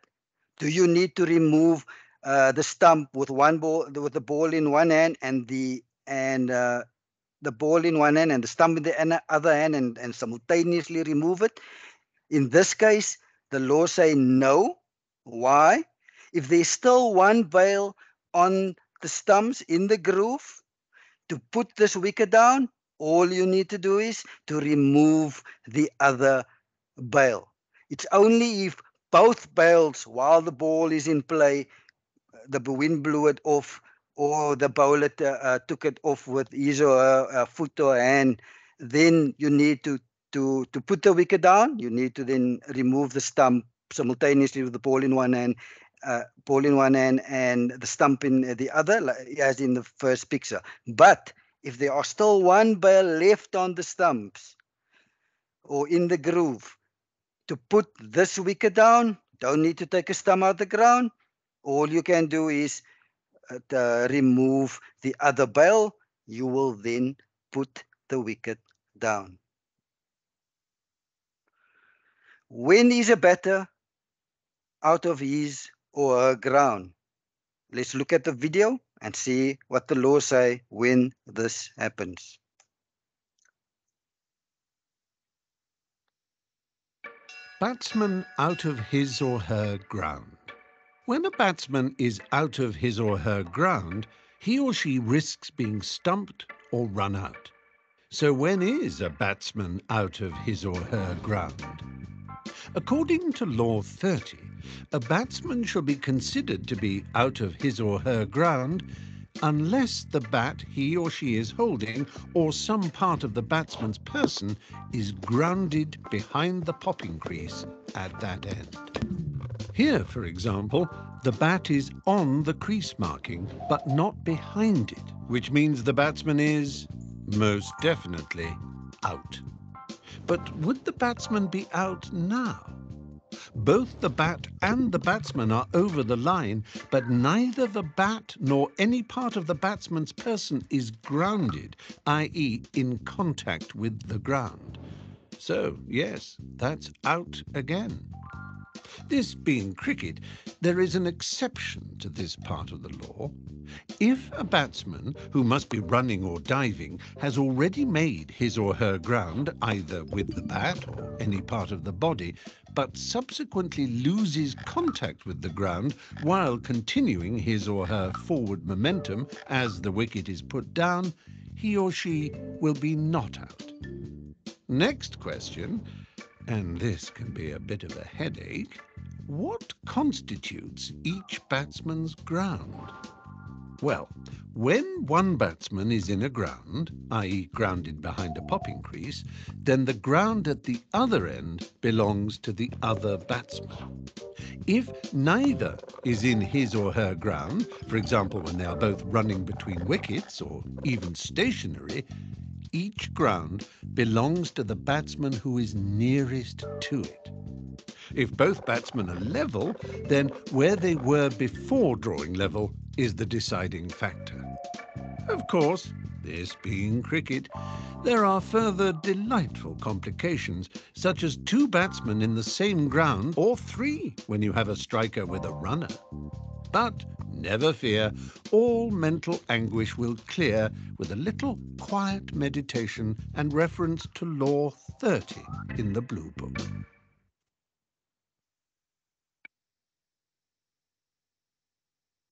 Do you need to remove uh, the stump with one ball with the ball in one hand and the and uh, the ball in one hand and the stump in the other hand and, and simultaneously remove it? In this case, the law say no. Why? If there's still one bail on the stumps in the groove, to put this wicket down, all you need to do is to remove the other bail. It's only if both bails, while the ball is in play, the wind blew it off, or the bowler uh, uh, took it off with his or her uh, foot or hand, then you need to to to put the wicket down. You need to then remove the stump simultaneously with the ball in one hand uh, ball in one hand and the stump in the other, as in the first picture. But if there are still one bail left on the stumps or in the groove, to put this wicket down, don't need to take a stump out of the ground. All you can do is uh, remove the other bail. You will then put the wicket down. When is a batter out of his or her ground. Let's look at the video and see what the law say when this happens. Batsman out of his or her ground. When a batsman is out of his or her ground, he or she risks being stumped or run out. So when is a batsman out of his or her ground? According to Law 30, a batsman shall be considered to be out of his or her ground unless the bat he or she is holding or some part of the batsman's person is grounded behind the popping crease at that end. Here, for example, the bat is on the crease marking, but not behind it, which means the batsman is most definitely out. But would the batsman be out now? Both the bat and the batsman are over the line, but neither the bat nor any part of the batsman's person is grounded, i.e. in contact with the ground. So, yes, that's out again. This being cricket, there is an exception to this part of the law. If a batsman, who must be running or diving, has already made his or her ground, either with the bat or any part of the body, but subsequently loses contact with the ground while continuing his or her forward momentum as the wicket is put down, he or she will be not out. Next question, and this can be a bit of a headache, what constitutes each batsman's ground? Well, when one batsman is in a ground, i.e. grounded behind a popping crease, then the ground at the other end belongs to the other batsman. If neither is in his or her ground, for example when they are both running between wickets or even stationary, each ground belongs to the batsman who is nearest to it. If both batsmen are level, then where they were before drawing level is the deciding factor. Of course, this being cricket, there are further delightful complications, such as two batsmen in the same ground, or three when you have a striker with a runner. But never fear, all mental anguish will clear with a little quiet meditation and reference to Law 30 in the Blue Book.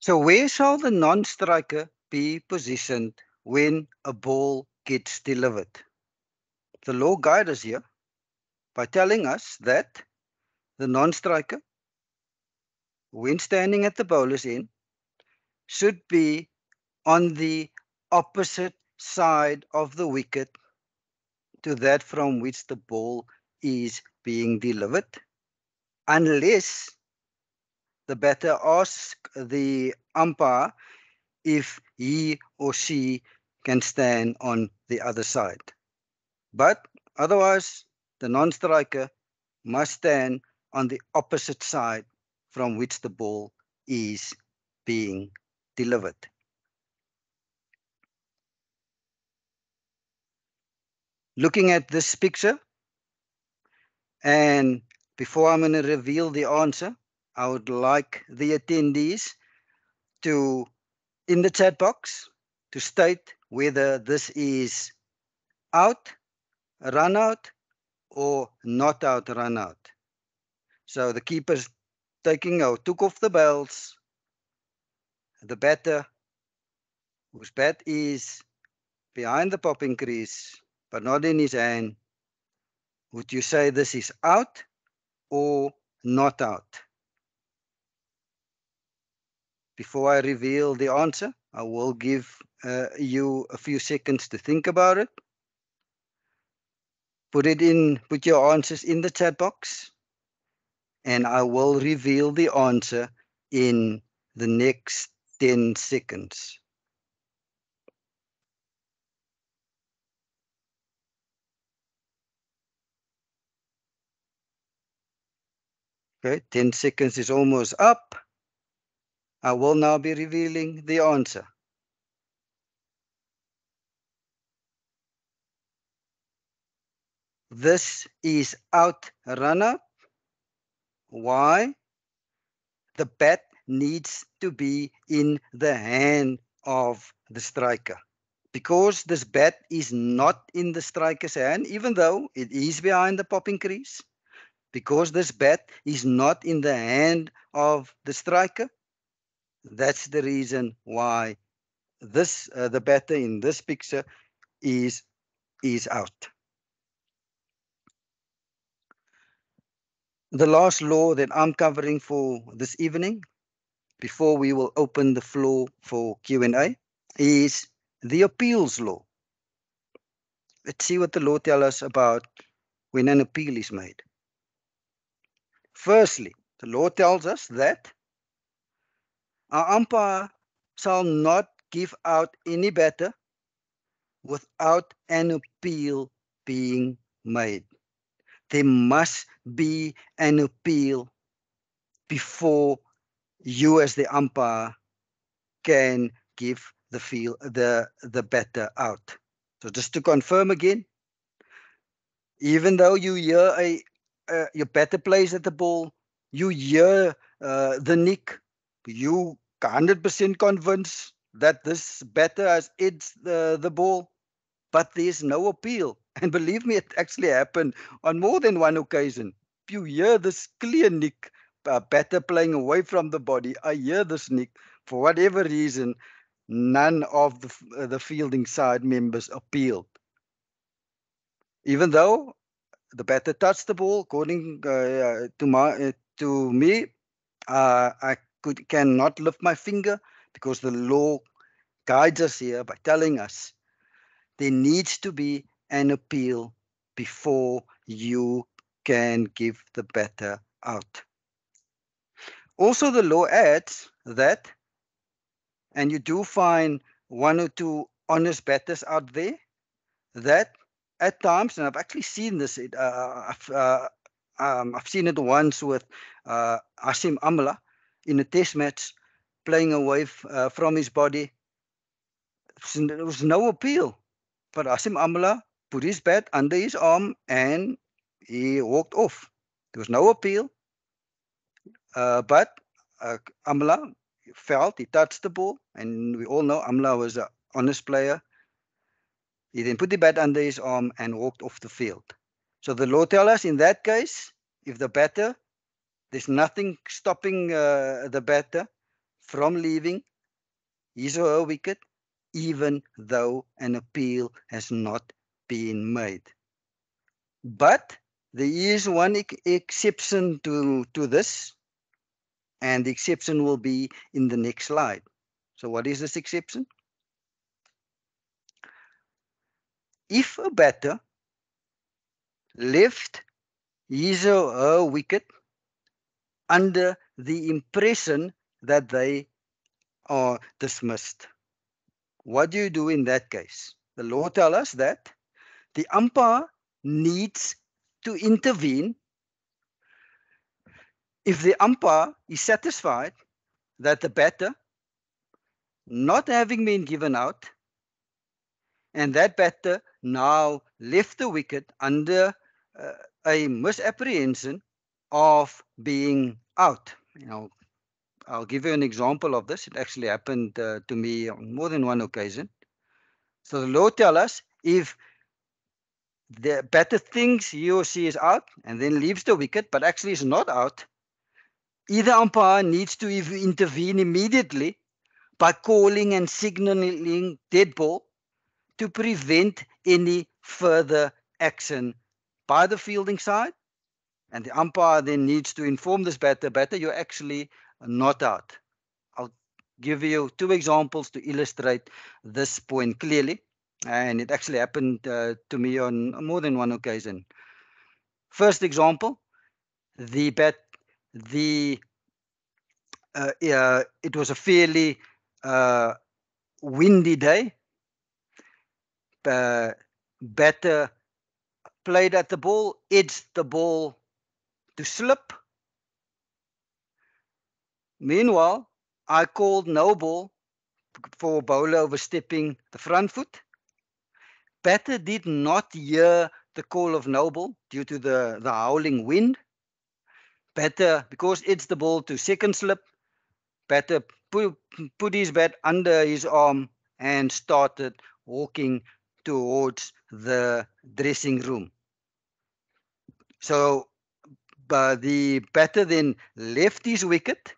So where shall the non-striker be positioned when a ball gets delivered? The law guides us here by telling us that the non-striker, when standing at the bowler's end, should be on the opposite side of the wicket to that from which the ball is being delivered, unless the batter asks the umpire if he or she can stand on the other side. But otherwise, the non-striker must stand on the opposite side from which the ball is being delivered. Looking at this picture, and before I'm going to reveal the answer, I would like the attendees to, in the chat box, to state whether this is out, run out, or not out, run out. So the keeper's taking out, took off the bails. The batter, whose bat is behind the popping crease, but not in his hand, would you say this is out or not out? Before I reveal the answer, I will give uh, you a few seconds to think about it. Put it in, put your answers in the chat box, and I will reveal the answer in the next 10 seconds. Okay, 10 seconds is almost up. I will now be revealing the answer. This is out run out. Why? The bat needs to be in the hand of the striker. Because this bat is not in the striker's hand, even though it is behind the popping crease, because this bat is not in the hand of the striker, that's the reason why this uh, the batter in this picture is is out. The last law that I'm covering for this evening, before we will open the floor for Q&A, is the appeals law. Let's see what the law tells us about when an appeal is made. Firstly, the law tells us that our umpire shall not give out any batter without an appeal being made. There must be an appeal before you as the umpire can give the feel the the batter out. So just to confirm again, even though you hear a uh, your batter plays at the ball, you hear uh, the nick, you 100% convinced that this better has hit the, the ball, but there's no appeal. And believe me, it actually happened on more than one occasion. You hear this clear nick, uh, batter playing away from the body. I hear this nick. For whatever reason, none of the, uh, the fielding side members appealed. Even though the batter touched the ball, according uh, to my uh, to me, uh, I could cannot lift my finger because the law guides us here by telling us there needs to be an appeal before you can give the batter out. Also, the law adds that, and you do find one or two honest batters out there, that at times, and I've actually seen this, uh, I've, uh, um, I've seen it once with uh, Hashim Amla in a test match, playing away uh, from his body. There was no appeal, but Hashim Amla put his bat under his arm and he walked off. There was no appeal, uh, but uh, Amla felt he touched the ball, and we all know Amla was an honest player. He then put the bat under his arm and walked off the field. So the law tells us in that case, if the batter, there's nothing stopping uh, the batter from leaving his or her wicket, even though an appeal has not been made. But there is one ex exception to, to this, and the exception will be in the next slide. So what is this exception? If a batter left his or her wicket under the impression that they are dismissed. What do you do in that case? The law tells us that the umpire needs to intervene if the umpire is satisfied that the batter, not having been given out, and that batter now left the wicket under uh, a misapprehension of being out. You know, I'll give you an example of this. It actually happened uh, to me on more than one occasion. So the law tells us if the batter thinks he or she is out and then leaves the wicket, but actually is not out, either umpire needs to intervene immediately by calling and signaling dead ball to prevent any further action by the fielding side. And the umpire then needs to inform this batter, batter, you're actually not out. I'll give you two examples to illustrate this point clearly. And it actually happened uh, to me on more than one occasion. First example, the bat, the uh, uh, it was a fairly uh, windy day. Uh, batter played at the ball, edged the ball to slip. Meanwhile, I called no ball for bowler overstepping the front foot. Batter did not hear the call of no ball due to the, the howling wind. Batter, because it's the ball to second slip, Batter put, put his bat under his arm and started walking towards the dressing room. So but the batter then left his wicket.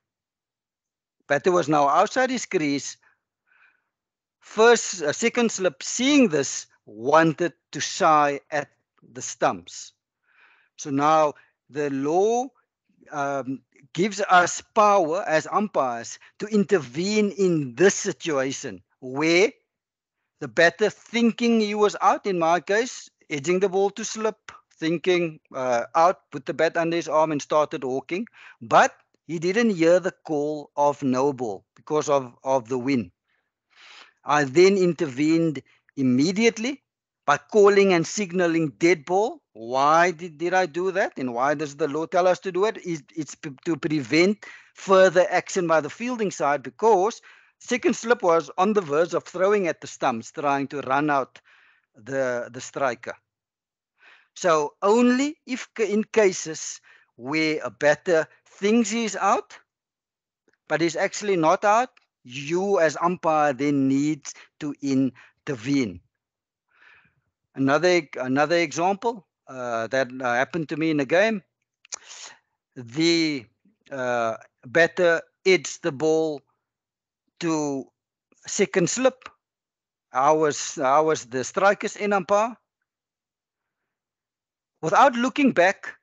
Batter was now outside his crease. First, uh, second slip, seeing this, wanted to shy at the stumps. So now the law um, gives us power as umpires to intervene in this situation where the batter thinking he was out, in my case, edging the ball to slip, thinking uh, out, put the bat under his arm and started walking. But he didn't hear the call of no ball because of, of the wind. I then intervened immediately by calling and signaling dead ball. Why did, did I do that? And why does the law tell us to do it? It's, it's to prevent further action by the fielding side because second slip was on the verge of throwing at the stumps, trying to run out the, the striker. So only if in cases where a batter thinks he's out, but he's actually not out, you as umpire then needs to intervene. Another another example uh, that uh, happened to me in a game, the uh, batter edged the ball to second slip. I was I was the striker's end umpire. Without looking back,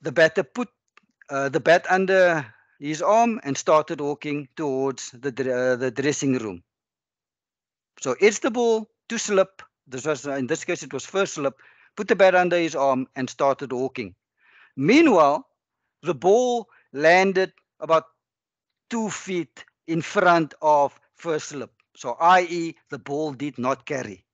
the batter put uh, the bat under his arm and started walking towards the uh, the dressing room. So it's the ball to slip. This was in this case it was first slip. Put the bat under his arm and started walking. Meanwhile, the ball landed about two feet in front of first slip. So, i.e., the ball did not carry.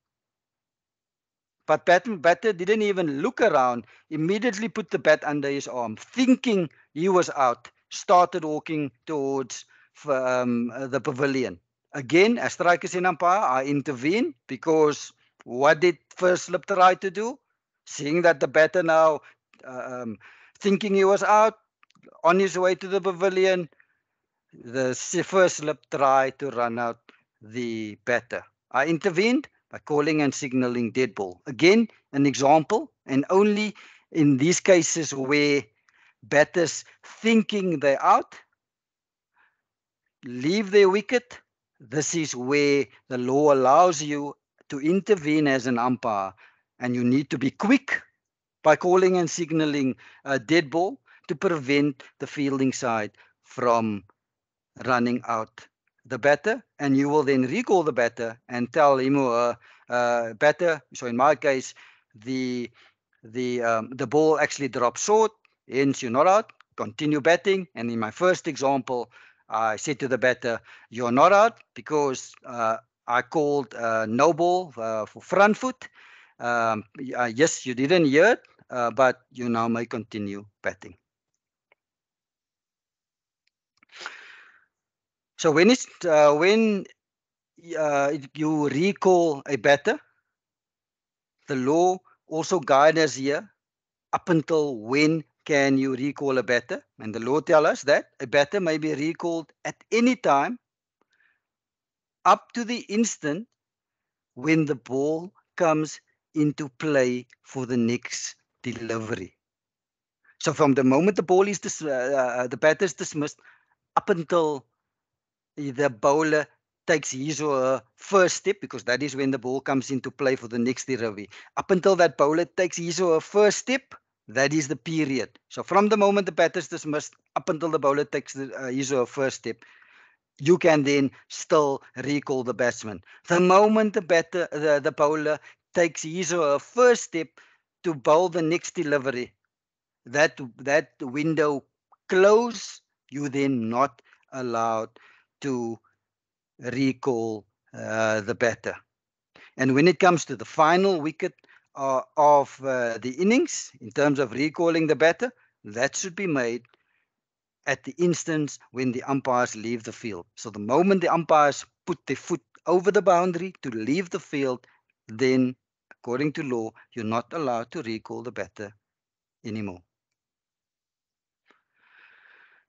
But batter, batter didn't even look around, immediately put the bat under his arm, thinking he was out, started walking towards um, the pavilion. Again, as striker's end umpire, I intervene because what did first slip try to do? Seeing that the batter now, um, thinking he was out, on his way to the pavilion, the first slip tried to run out the batter. I intervened by calling and signaling dead ball. Again, an example, and only in these cases where batters thinking they're out, leave their wicket. This is where the law allows you to intervene as an umpire, and you need to be quick by calling and signaling a dead ball to prevent the fielding side from running out the batter and you will then recall the batter and tell him or her uh, batter so in my case the the um, the ball actually drops short hence you're not out continue batting. And in my first example, I said to the batter, "You're not out because uh, I called uh, no ball uh, for front foot. Um, uh, yes, you didn't hear it, uh, but you now may continue batting." So when it's uh, when you recall a batter, the law also guides us here up until when can you recall a batter? And the law tells us that a batter may be recalled at any time up to the instant when the ball comes into play for the next delivery. So from the moment the ball is dis- uh, uh, the batter is dismissed up until the bowler takes his or her first step because that is when the ball comes into play for the next delivery. Up until that bowler takes his or her first step, that is the period. So from the moment the batter is dismissed up until the bowler takes the, uh, his or her first step, you can then still recall the batsman. The moment the batter, the, the bowler takes his or her first step to bowl the next delivery, that that window close, you then not allowed to recall uh, the batter. And when it comes to the final wicket uh, of uh, the innings, in terms of recalling the batter, that should be made at the instance when the umpires leave the field. So the moment the umpires put their foot over the boundary to leave the field, then according to law, you're not allowed to recall the batter anymore.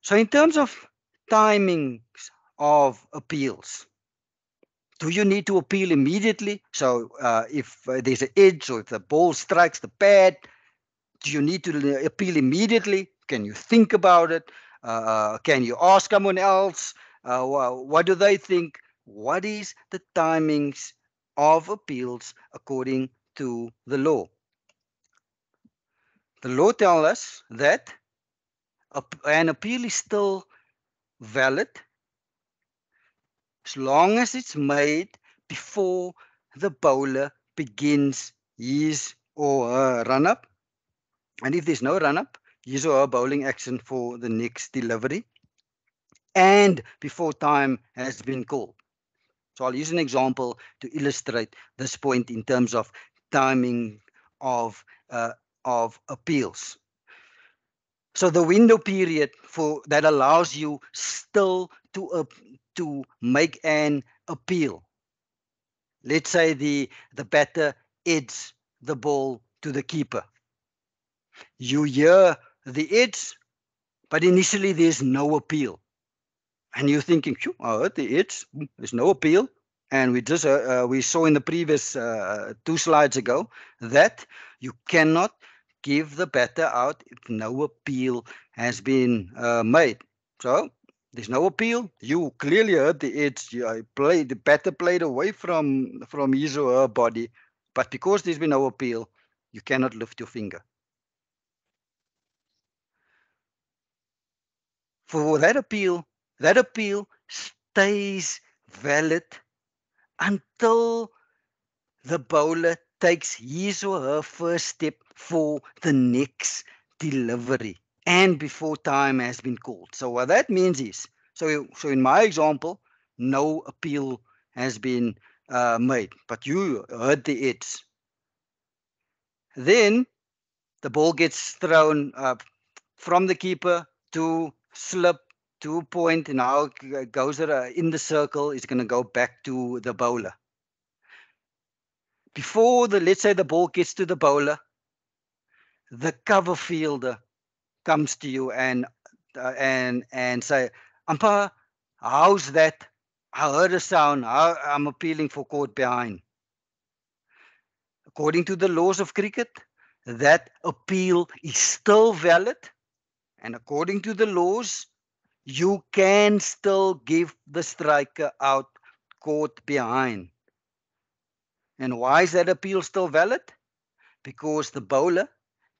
So in terms of timings of appeals, do you need to appeal immediately? So uh, if uh, there's an edge or if the ball strikes the pad, do you need to appeal immediately? Can you think about it? Uh, can you ask someone else? Uh, what do they think? What is the timings of appeals according to the law? The law tells us that an appeal is still valid as long as it's made before the bowler begins his or her run up. And if there's no run up, his or her bowling action for the next delivery and before time has been called. So I'll use an example to illustrate this point in terms of timing of uh, of appeals. So the window period for that allows you still to uh, to make an appeal. Let's say the the batter edges the ball to the keeper. You hear the edge, but initially there's no appeal. And you're thinking, I heard the edge, there's no appeal. And we just uh, uh, we saw in the previous uh, two slides ago that you cannot give the batter out if no appeal has been uh, made. So there's no appeal. You clearly heard the edge. I uh, played the batter played away from from his or her body, but because there's been no appeal, you cannot lift your finger. For that appeal, that appeal stays valid until the bowler takes his or her first step for the next delivery and before time has been called. So what that means is, so so in my example, no appeal has been uh, made, but you heard the edge. Then the ball gets thrown uh, from the keeper to slip to point, and now goes in the circle. It's going to go back to the bowler. Before the let's say the ball gets to the bowler, the cover fielder comes to you and uh, and and say, umpire, how's that? I heard a sound. I, I'm appealing for caught behind. According to the laws of cricket, that appeal is still valid. And according to the laws, you can still give the striker out caught behind. And why is that appeal still valid? Because the bowler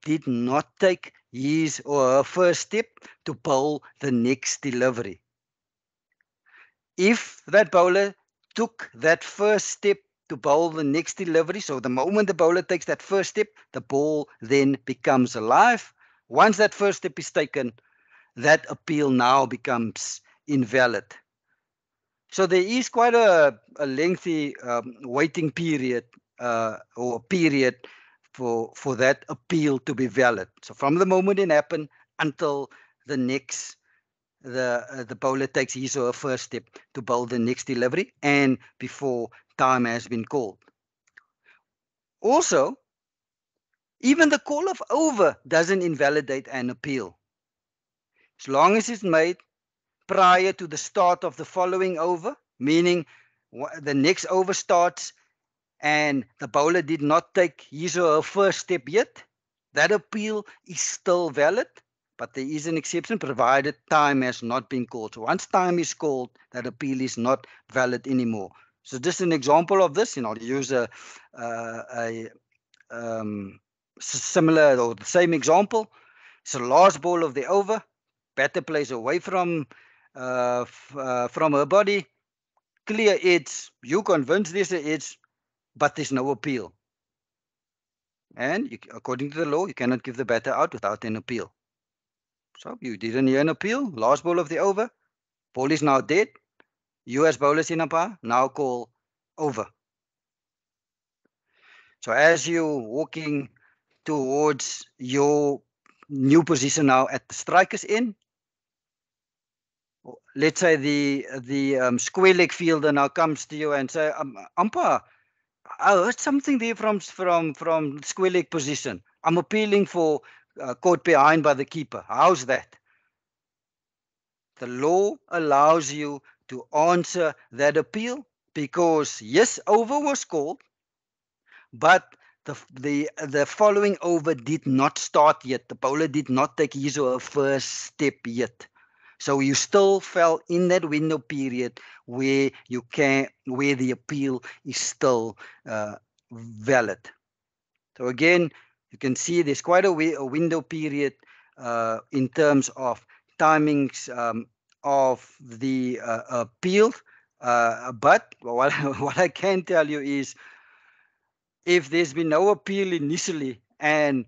did not take his or her first step to bowl the next delivery. If that bowler took that first step to bowl the next delivery, so the moment the bowler takes that first step, the ball then becomes alive. Once that first step is taken, that appeal now becomes invalid. So there is quite a, a lengthy um, waiting period uh, or period for for that appeal to be valid. So from the moment it happened until the next the uh, the bowler takes his or her first step to bowl the next delivery and before time has been called. Also, even the call of over doesn't invalidate an appeal. As long as it's made prior to the start of the following over, meaning the next over starts and the bowler did not take his or her first step yet, that appeal is still valid, but there is an exception provided time has not been called. So once time is called, that appeal is not valid anymore. So just an example of this, you know, use a, uh, a um, similar or the same example. It's So last ball of the over, batter plays away from uh, uh, from her body, clear edge. You convince this edge, but there's no appeal. And you, according to the law, you cannot give the batter out without an appeal. So you didn't hear an appeal. Last ball of the over. Ball is now dead. You as bowler's end umpire now call over. So as you're walking towards your new position now at the striker's end, let's say the the um, square leg fielder now comes to you and say, um, umpire, I heard something there from from from square leg position. I'm appealing for uh, caught behind by the keeper. How's that? The law allows you to answer that appeal because yes, over was called, but the the the following over did not start yet. The bowler did not take his or her first step yet. So you still fell in that window period where you can where the appeal is still uh, valid. So again, you can see there's quite a, a window period uh, in terms of timings um, of the uh, appeal. Uh, but what, what I can tell you is if there's been no appeal initially, and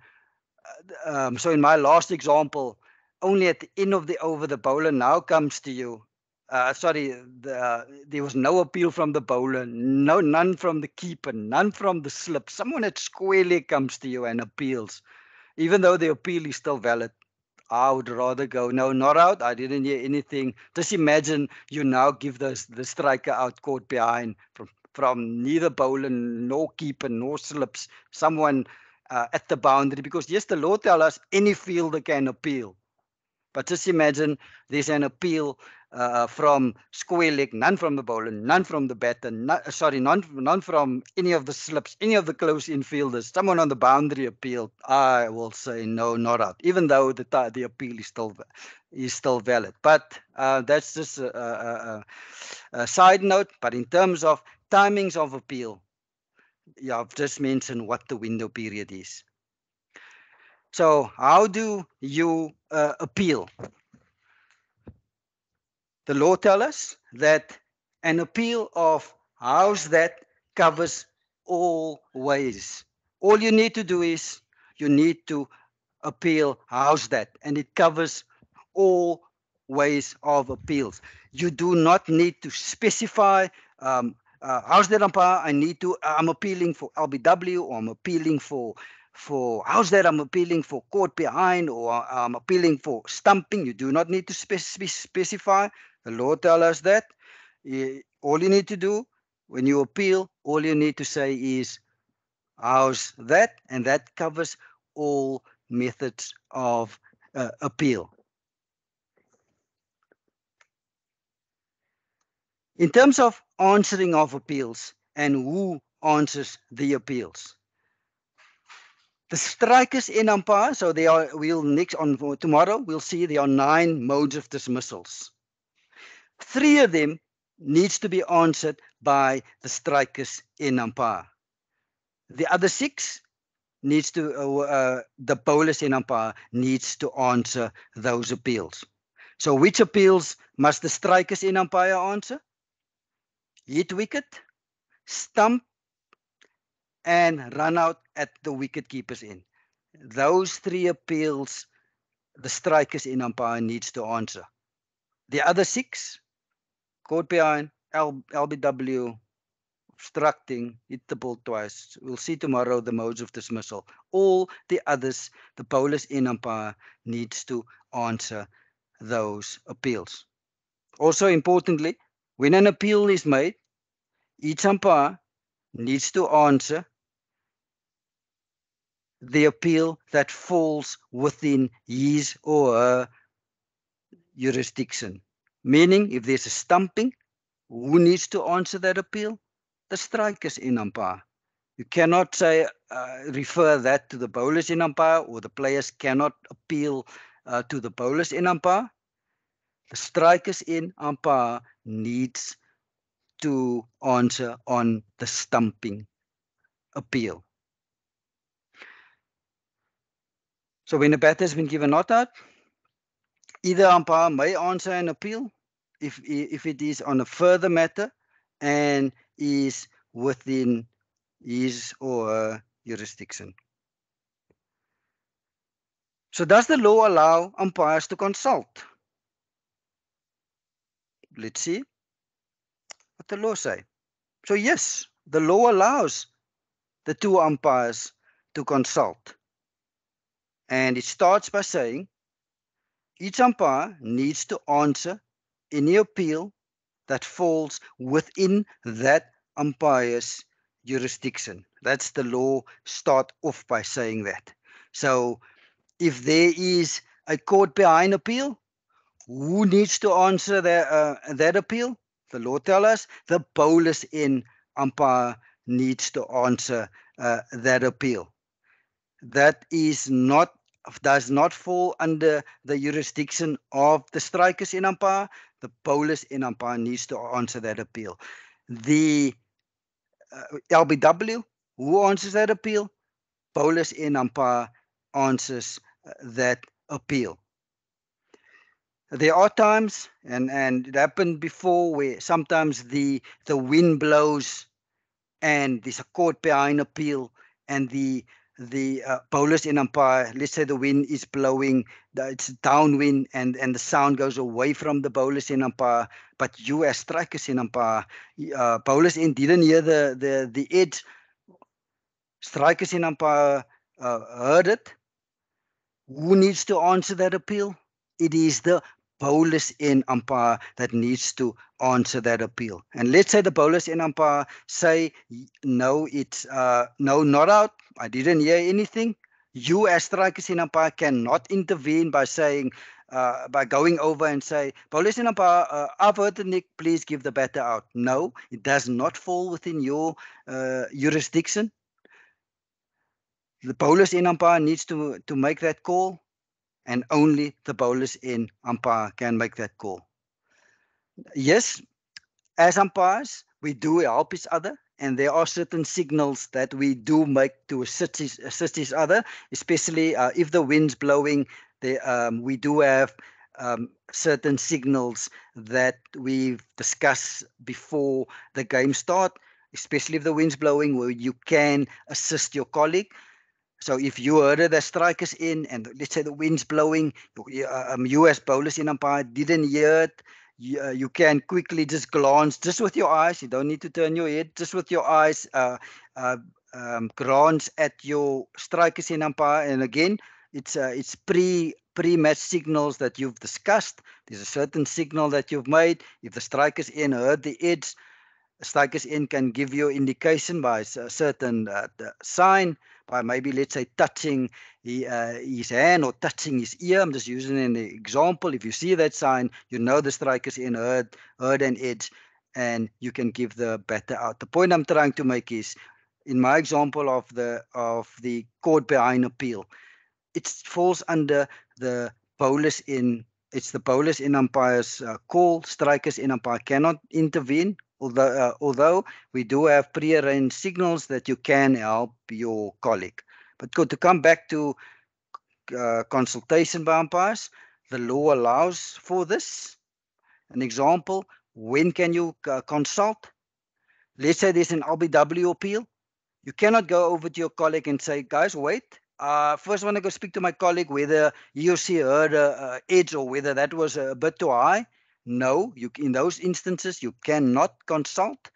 uh, um, so in my last example, only at the end of the over, the bowler now comes to you. Uh, sorry, the, uh, there was no appeal from the bowler, no, none from the keeper, none from the slip. Someone at square leg comes to you and appeals, even though the appeal is still valid. I would rather go no, not out. I didn't hear anything. Just imagine you now give the the striker out caught behind from from neither bowler nor keeper nor slips. Someone uh, at the boundary because yes, the law tells us any fielder can appeal. But just imagine there's an appeal uh, from square leg, none from the bowler, none from the batter, not, sorry, none, none from any of the slips, any of the close infielders. Someone on the boundary appealed. I will say no, not out, even though the the appeal is still is still valid. But uh, that's just a, a, a, a side note. But in terms of timings of appeal, yeah, I've just mentioned what the window period is. So how do you uh, appeal? The law tells us that an appeal of house that covers all ways. All you need to do is you need to appeal house that, and it covers all ways of appeals. You do not need to specify um, uh, house that umpire. I need to. I'm appealing for LBW, or I'm appealing for for how's that I'm appealing for caught behind or I'm appealing for stumping. You do not need to spec specify. The law tells us that. All you need to do when you appeal, all you need to say is how's that, and that covers all methods of uh, appeal. In terms of answering of appeals and who answers the appeals, the striker's end umpire, so they are, we'll next on tomorrow, we'll see there are nine modes of dismissals. Three of them needs to be answered by the striker's end umpire. The other six needs to, uh, uh, the bowler's end umpire needs to answer those appeals. So which appeals must the striker's end umpire answer? Hit wicket, stump, and run out at the wicket keeper's end. Those three appeals, the striker's end umpire needs to answer. The other six, caught behind, L, LBW, obstructing, hit the ball twice. We'll see tomorrow the modes of dismissal. All the others, the bowler's end umpire needs to answer those appeals. Also importantly, when an appeal is made, each umpire needs to answer the appeal that falls within his or her jurisdiction. Meaning, if there's a stumping, who needs to answer that appeal? The striker's end umpire. You cannot say uh, refer that to the bowler's end umpire, or the players cannot appeal uh, to the bowler's end umpire. The striker's end umpire needs to answer on the stumping appeal. So when a batter has been given not out, either umpire may answer an appeal if, if it is on a further matter and is within his or her jurisdiction. So does the law allow umpires to consult? Let's see what the law say. So yes, the law allows the two umpires to consult. And it starts by saying each umpire needs to answer any appeal that falls within that umpire's jurisdiction. That's the law start off by saying that. So if there is a caught behind appeal, who needs to answer that, uh, that appeal? The law tells us the bowler's end umpire needs to answer uh, that appeal. That is not does not fall under the jurisdiction of the striker's end umpire. The bowler's end umpire needs to answer that appeal. The uh, LBW, who answers that appeal? Bowler's end umpire answers uh, that appeal. There are times, and, and it happened before, where sometimes the the wind blows and there's a caught behind appeal and the the uh, bowler's end umpire, let's say the wind is blowing, it's downwind, and, and the sound goes away from the bowler's end umpire. But you, as striker's end umpire, uh, bowler's end didn't hear the, the, the edge. Striker's end umpire uh, heard it. Who needs to answer that appeal? It is the bowlers in umpire that needs to answer that appeal. And let's say the bowlers in umpire say, no, it's uh, no, not out. I didn't hear anything. You as strikers in umpire cannot intervene by saying, uh, by going over and say, bowlers in umpire, uh, I've heard the nick, please give the batter out. No, it does not fall within your uh, jurisdiction. The bowlers in umpire needs to, to make that call and only the bowler's end umpire can make that call. Yes, as umpires, we do help each other, and there are certain signals that we do make to assist assist each other, especially uh, if the wind's blowing. Um, we do have um, certain signals that we've discussed before the game start, especially if the wind's blowing, where you can assist your colleague. So if you heard the striker's end and let's say the wind's blowing, um, US bowler's end umpire didn't hear it, you, uh, you, can quickly just glance just with your eyes. You don't need to turn your head, just with your eyes, uh, uh, um, glance at your striker's end umpire. And again, it's uh, it's pre pre-match signals that you've discussed. There's a certain signal that you've made. If the striker's end heard the edge, striker's end can give you indication by a certain uh, sign by maybe let's say touching uh, his hand or touching his ear. I'm just using an example. If you see that sign, you know the striker's end heard, heard and edge, and you can give the batter out. The point I'm trying to make is, in my example of the of the caught behind appeal, it falls under the bowler's end. It's the bowler's end umpire's uh, call. Striker's end umpire cannot intervene although uh, although we do have prearranged signals that you can help your colleague. But good to come back to uh, consultation by umpires, the law allows for this. An example, when can you uh, consult? Let's say there's an LBW appeal. You cannot go over to your colleague and say, guys, wait, uh, first want to go speak to my colleague whether he or she heard a, a edge or whether that was a bit too high. No, you in those instances you cannot consult.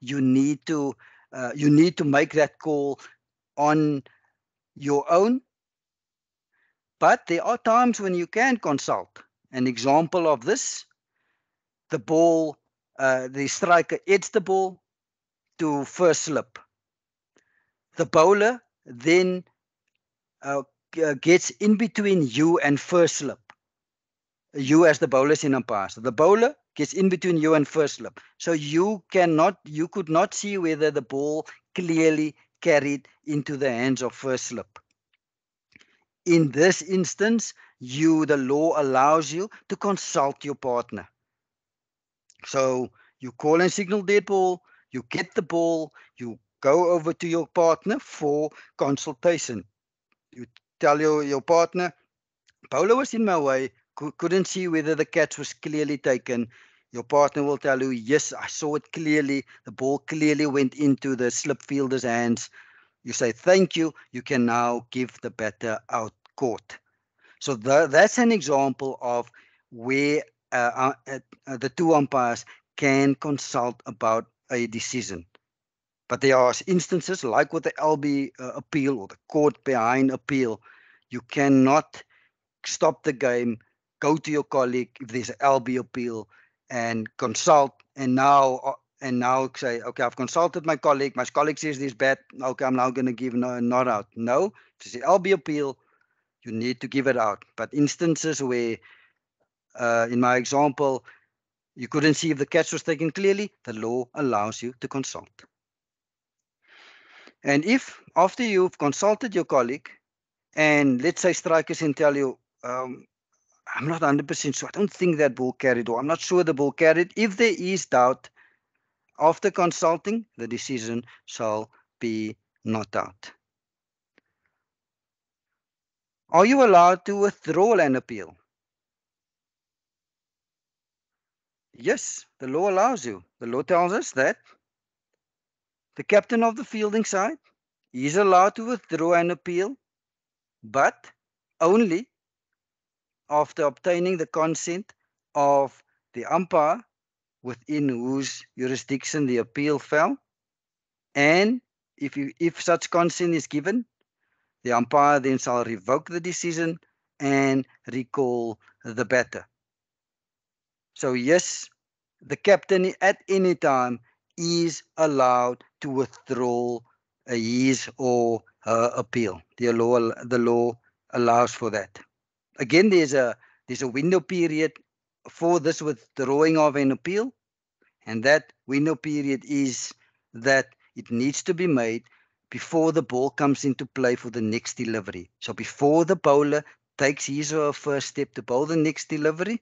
You need to uh, you need to make that call on your own. But there are times when you can consult. An example of this: the ball, uh, the striker hits the ball to first slip. The bowler then uh, gets in between you and first slip. You as the bowler's end a pass. the bowler gets in between you and first slip. So you cannot, you could not see whether the ball clearly carried into the hands of first slip. In this instance, you, the law allows you to consult your partner. So you call and signal dead ball, you get the ball, you go over to your partner for consultation. You tell your, your partner, Paulo was in my way, couldn't see whether the catch was clearly taken. Your partner will tell you, yes, I saw it clearly. The ball clearly went into the slip fielder's hands. You say, thank you. You can now give the batter out caught. So the, that's an example of where uh, uh, uh, the two umpires can consult about a decision. But there are instances like with the LB uh, appeal or the caught behind appeal, you cannot stop the game, go to your colleague if there's an LB appeal and consult and now uh, and now say, okay, I've consulted my colleague. My colleague says this bad. Okay, I'm now going to give no, not out. No, if it's an LB appeal, you need to give it out. But instances where, uh, in my example, you couldn't see if the catch was taken clearly, the law allows you to consult. And if after you've consulted your colleague, and let's say strikers can tell you, um, I'm not 100% sure, I don't think that ball carried, or I'm not sure the ball carried. If there is doubt, after consulting, the decision shall be not out. Are you allowed to withdraw an appeal? Yes, the law allows you. The law tells us that the captain of the fielding side is allowed to withdraw an appeal, but only after obtaining the consent of the umpire within whose jurisdiction the appeal fell. And if, you, if such consent is given, the umpire then shall revoke the decision and recall the batter. So yes, the captain at any time is allowed to withdraw his or her appeal. The law, the law allows for that. Again, there's a there's a window period for this withdrawing of an appeal, and that window period is that it needs to be made before the ball comes into play for the next delivery. So before the bowler takes his or her first step to bowl the next delivery,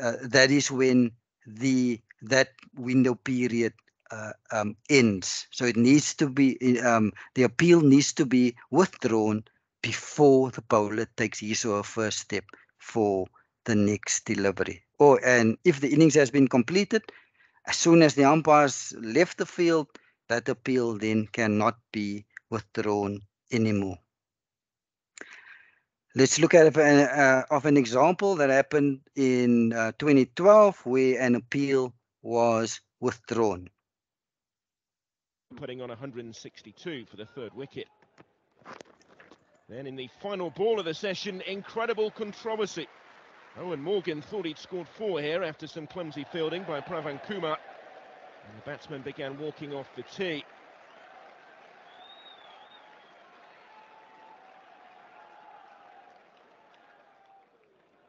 uh, that is when the that window period uh, um, ends. So it needs to be um, the appeal needs to be withdrawn before the bowler takes his or her first step for the next delivery. Or and if the innings has been completed, as soon as the umpires left the field, that appeal then cannot be withdrawn anymore. Let's look at an, uh, of an example that happened in uh, 2012 where an appeal was withdrawn. Putting on 162 for the third wicket. Then in the final ball of the session, incredible controversy. Eoin Morgan thought he'd scored four here after some clumsy fielding by Praveen Kumar. And the batsman began walking off the tee.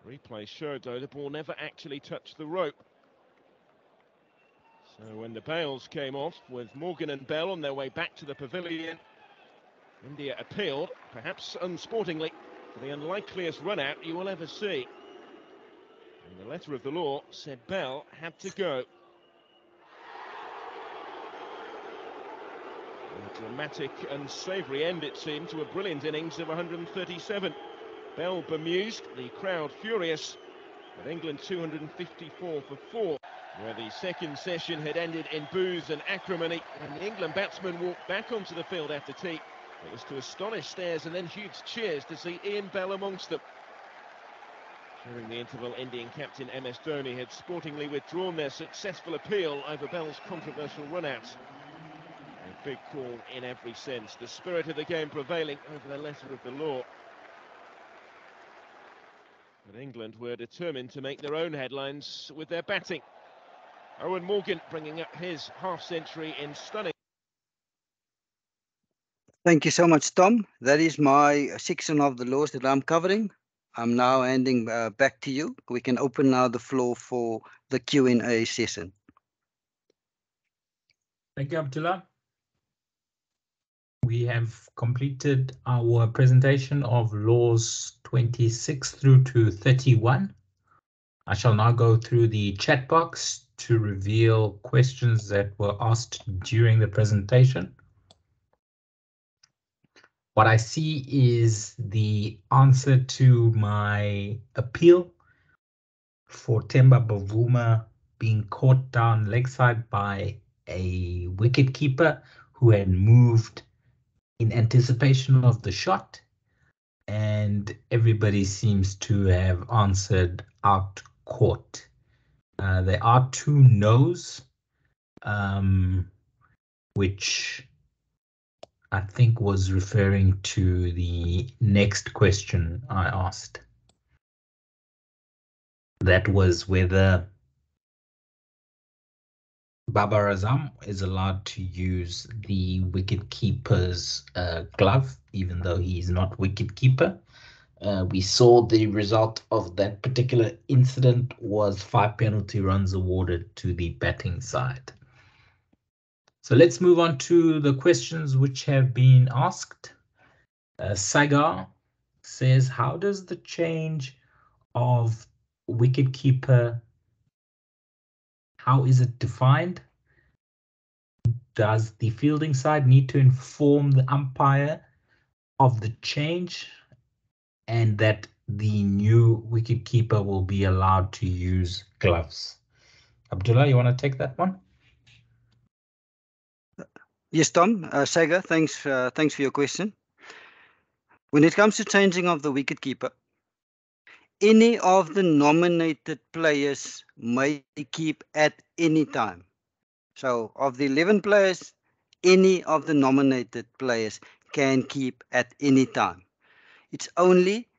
Replay showed, though, the ball never actually touched the rope. So when the bails came off, with Morgan and Bell on their way back to the pavilion, India appealed, perhaps unsportingly, for the unlikeliest run-out you will ever see. And the letter of the law said Bell had to go. A dramatic and savoury end, it seemed, to a brilliant innings of 137. Bell bemused, the crowd furious, with England 254 for four, where the second session had ended in boos and acrimony, and the England batsmen walked back onto the field after tea It was to astonish stares and then huge cheers to see Ian Bell amongst them. During the interval, Indian captain MS Dhoni had sportingly withdrawn their successful appeal over Bell's controversial run-out. A big call in every sense, the spirit of the game prevailing over the letter of the law. But England were determined to make their own headlines with their batting. Eoin Morgan bringing up his half-century in stunning Thank you so much, Tom. That is my section of the laws that I'm covering. I'm now handing uh, back to you. We can open now the floor for the Q&A session. Thank you, Abdullah. We have completed our presentation of laws 26 through to 31. I shall now go through the chat box to reveal questions that were asked during the presentation. What I see is the answer to my appeal for Temba Bavuma being caught down leg side by a wicket keeper who had moved in anticipation of the shot. And everybody seems to have answered out caught. Uh, there are two no's, um, which I think was referring to the next question I asked. That was whether Babar Azam is allowed to use the wicket keeper's uh, glove, even though he is not wicket keeper. Uh, we saw the result of that particular incident was five penalty runs awarded to the batting side. So let's move on to the questions which have been asked. Uh, Sagar says, how does the change of wicketkeeper, how is it defined? Does the fielding side need to inform the umpire of the change and that the new wicketkeeper will be allowed to use gloves? Abdullah, you want to take that one? Yes, Tom. Uh, thanks, uh, thanks for your question. When it comes to changing of the wicketkeeper, any of the nominated players may keep at any time. So, of the 11 players, any of the nominated players can keep at any time. It's only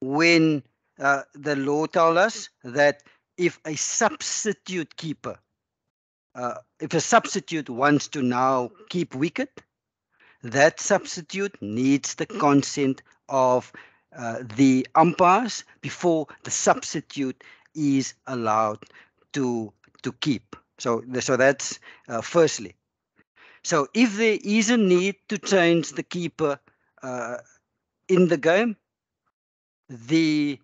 when uh, the law tells us that if a substitute keeper uh, if a substitute wants to now keep wicket, that substitute needs the consent of uh, the umpires before the substitute is allowed to to keep. So, so that's uh, firstly. So, if there is a need to change the keeper uh, in the game, the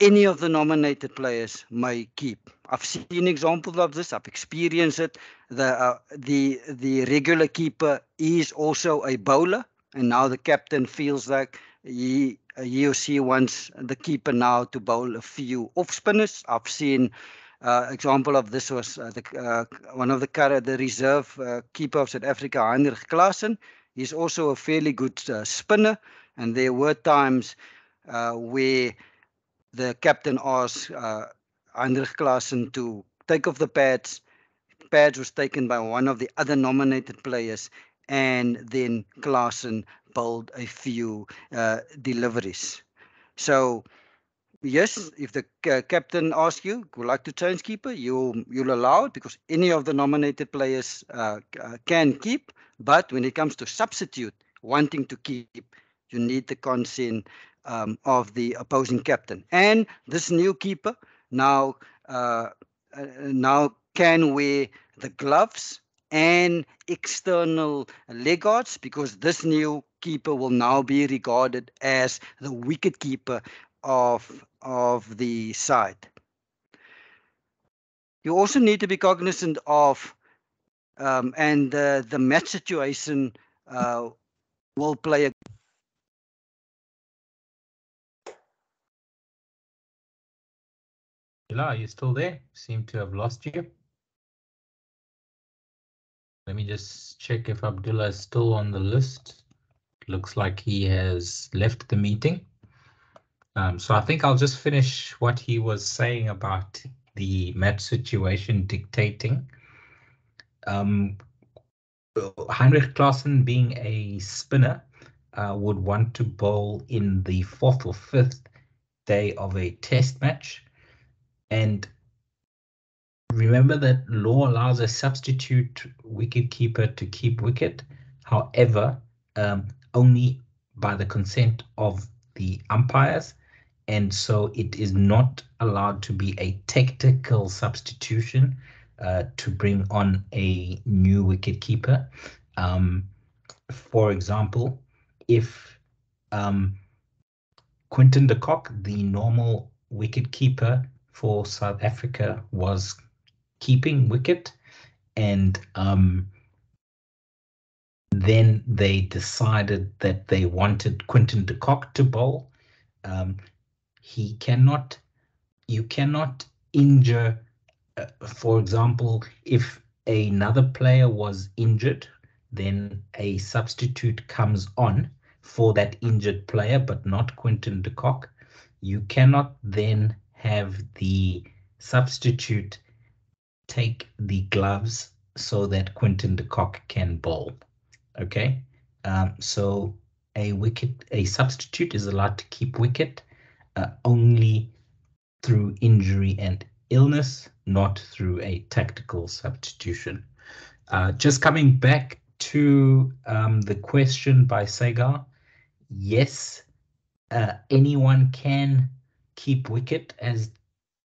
any of the nominated players may keep. I've seen examples of this. I've experienced it. The uh, the the regular keeper is also a bowler, and now the captain feels like he he or she wants the keeper now to bowl a few off spinners. I've seen uh, example of this was uh, the, uh, one of the the reserve uh, keeper of South Africa, Heinrich Klaasen. He's also a fairly good uh, spinner, and there were times uh, where the captain asked uh, Heinrich Klaasen to take off the pads. Pads was taken by one of the other nominated players, and then Klaasen bowled a few uh, deliveries. So, yes, if the uh, captain asks you, would like to change keeper, you you'll allow it because any of the nominated players uh, can keep. But when it comes to substitute, wanting to keep, you need the consent um, of the opposing captain. And this new keeper now uh, uh, now can wear the gloves and external leg guards because this new keeper will now be regarded as the wicket keeper of of the side. You also need to be cognizant of um, and uh, the match situation uh, will play a Abdullah, are you still there? Seem to have lost you. Let me just check if Abdullah is still on the list. looks like he has left the meeting. Um, so I think I'll just finish what he was saying about the match situation dictating. Um, Heinrich Klaasen being a spinner uh, would want to bowl in the fourth or fifth day of a test match. And remember that law allows a substitute wicket keeper to keep wicket. However, um, only by the consent of the umpires. And so it is not allowed to be a tactical substitution uh, to bring on a new wicket keeper. Um, for example, if um, Quinton de Kock, the normal wicket keeper for South Africa, was keeping wicket, and um, then they decided that they wanted Quinton de Kock to bowl. Um, he cannot, you cannot injure, uh, for example, if another player was injured, then a substitute comes on for that injured player, but not Quinton de Kock. You cannot then have the substitute take the gloves so that Quinton de Kock can bowl. Okay, um, so a wicket, a substitute is allowed to keep wicket uh, only through injury and illness, not through a tactical substitution. Uh, just coming back to um, the question by Sagar, yes, uh, anyone can keep wicket as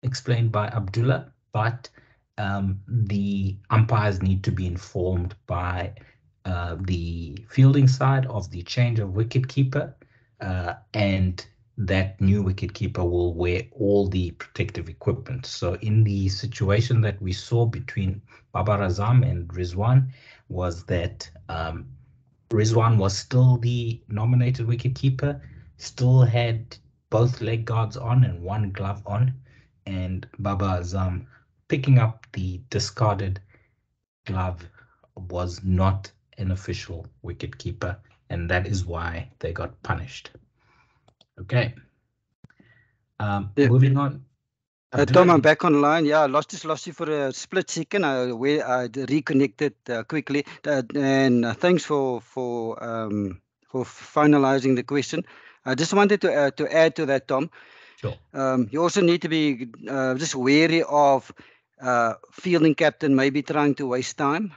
explained by Abdullah, but um, the umpires need to be informed by uh, the fielding side of the change of wicket keeper, uh, and that new wicket keeper will wear all the protective equipment. So in the situation that we saw between Babar Azam and Rizwan was that um, Rizwan was still the nominated wicket keeper, still had both leg guards on and one glove on, and Babar Azam picking up the discarded glove was not an official wicket keeper, and that is why they got punished. Okay. Um, Yeah. Moving on. Uh, Tom, I'm back online. Yeah, I lost just lost you for a split second. I we I reconnected uh, quickly, uh, and uh, thanks for for um, for finalizing the question. I just wanted to uh, to add to that, Tom. Sure. Um, you also need to be uh, just wary of uh, fielding captain maybe trying to waste time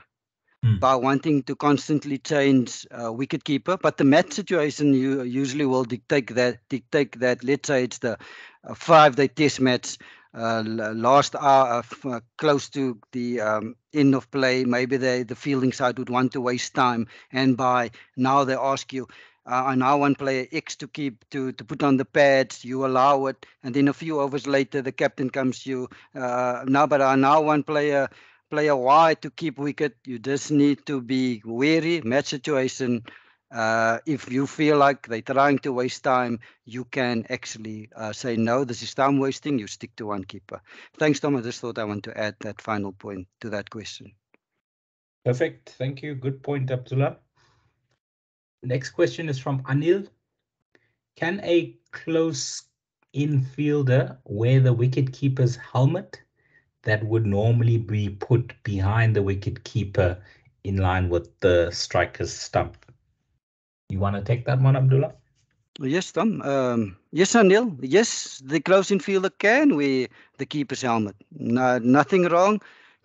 Hmm. by wanting to constantly change uh, wicket keeper. But the match situation you usually will dictate that dictate that. Let's say it's the uh, five day test match uh, last hour, uh, uh, close to the um, end of play, maybe they, the fielding side would want to waste time, and by now they ask you, uh, I now want player X to keep to to put on the pads. You allow it, and then a few hours later, the captain comes to you. Uh, now, but I now want player player Y to keep wicket. You just need to be wary match situation. Uh, if you feel like they're trying to waste time, you can actually uh, say no. This is time wasting. You stick to one keeper. Thanks, Tom. I just thought I want to add that final point to that question. Perfect. Thank you. Good point, Abdullah. Next question is from Anil. Can a close infielder wear the wicket keeper's helmet that would normally be put behind the wicket keeper in line with the striker's stump? You want to take that one, Abdullah? Yes, Tom. Um, yes, Anil. Yes, the close infielder can wear the keeper's helmet. No, nothing wrong.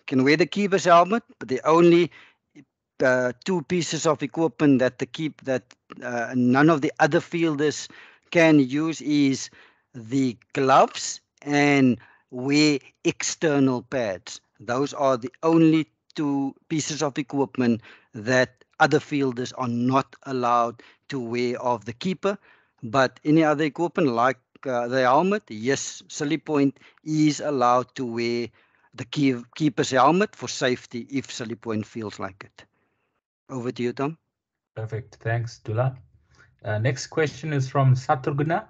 Can wear the keeper's helmet, but the only uh, two pieces of equipment that the keep that uh, none of the other fielders can use is the gloves and wear external pads. Those are the only two pieces of equipment that other fielders are not allowed to wear of the keeper. But any other equipment like uh, the helmet, yes, Silly Point is allowed to wear the key, keeper's helmet for safety if Silly Point feels like it. Over to you, Tom. Perfect. Thanks, Dula. Uh, next question is from Saturguna.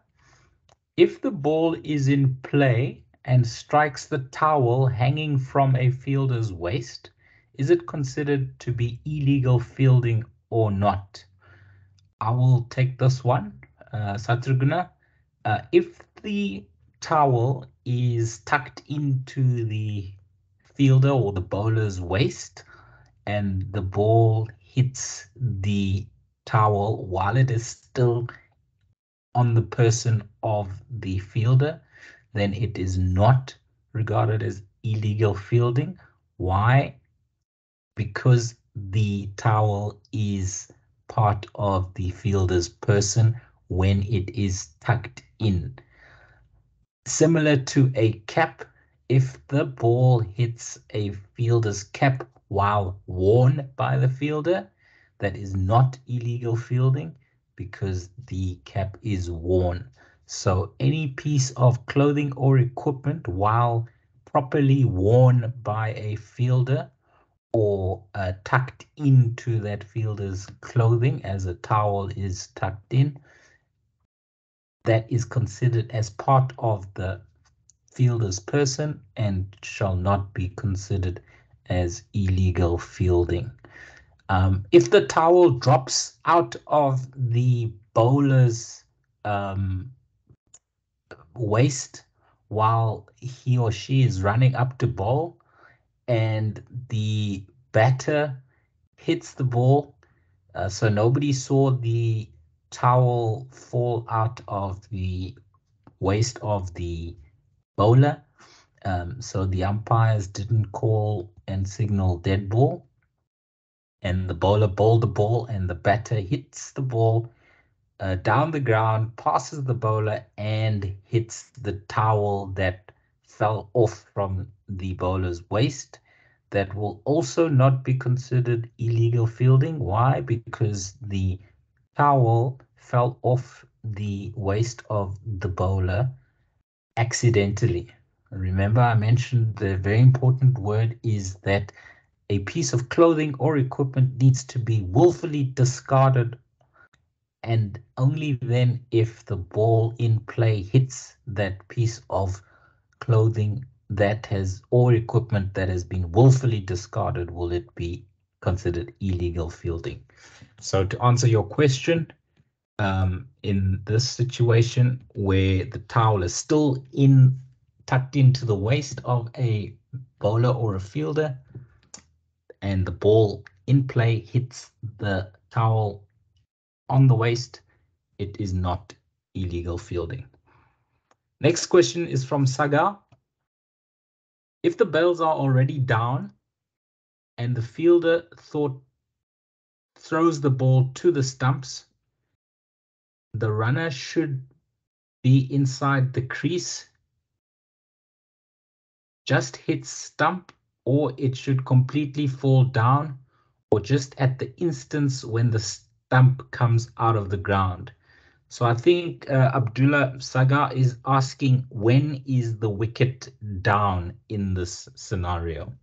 If the ball is in play and strikes the towel hanging from a fielder's waist, is it considered to be illegal fielding or not? I will take this one, uh. Uh, if the towel is tucked into the fielder or the bowler's waist and the ball hits the towel while it is still on the person of the fielder, then it is not regarded as illegal fielding. Why? Because the towel is part of the fielder's person when it is tucked in. Similar to a cap, if the ball hits a fielder's cap while worn by the fielder, that is not illegal fielding because the cap is worn. So any piece of clothing or equipment while properly worn by a fielder or uh, tucked into that fielder's clothing as a towel is tucked in, that is considered as part of the fielder's person and shall not be considered as illegal fielding. Um, if the towel drops out of the bowler's um, waist while he or she is running up to bowl and the batter hits the ball, uh, so nobody saw the towel fall out of the waist of the bowler. Um, so the umpires didn't call and signal dead ball. And the bowler bowled the ball, and the batter hits the ball uh, down the ground, passes the bowler, and hits the towel that fell off from the bowler's waist. That will also not be considered illegal fielding. Why? Because the towel fell off the waist of the bowler accidentally. Remember, I mentioned the very important word is that a piece of clothing or equipment needs to be willfully discarded and only then if the ball in play hits that piece of clothing that has or equipment that has been willfully discarded will it be considered illegal fielding. So to answer your question, um, in this situation where the towel is still in tucked into the waist of a bowler or a fielder and the ball in play hits the towel on the waist, it is not illegal fielding. Next question is from Sagar. If the bails are already down and the fielder thought throws the ball to the stumps, the runner should be inside the crease, just hit stump, or it should completely fall down, or just at the instance when the stump comes out of the ground. So I think uh, Abdullah Sagar is asking when is the wicket down in this scenario?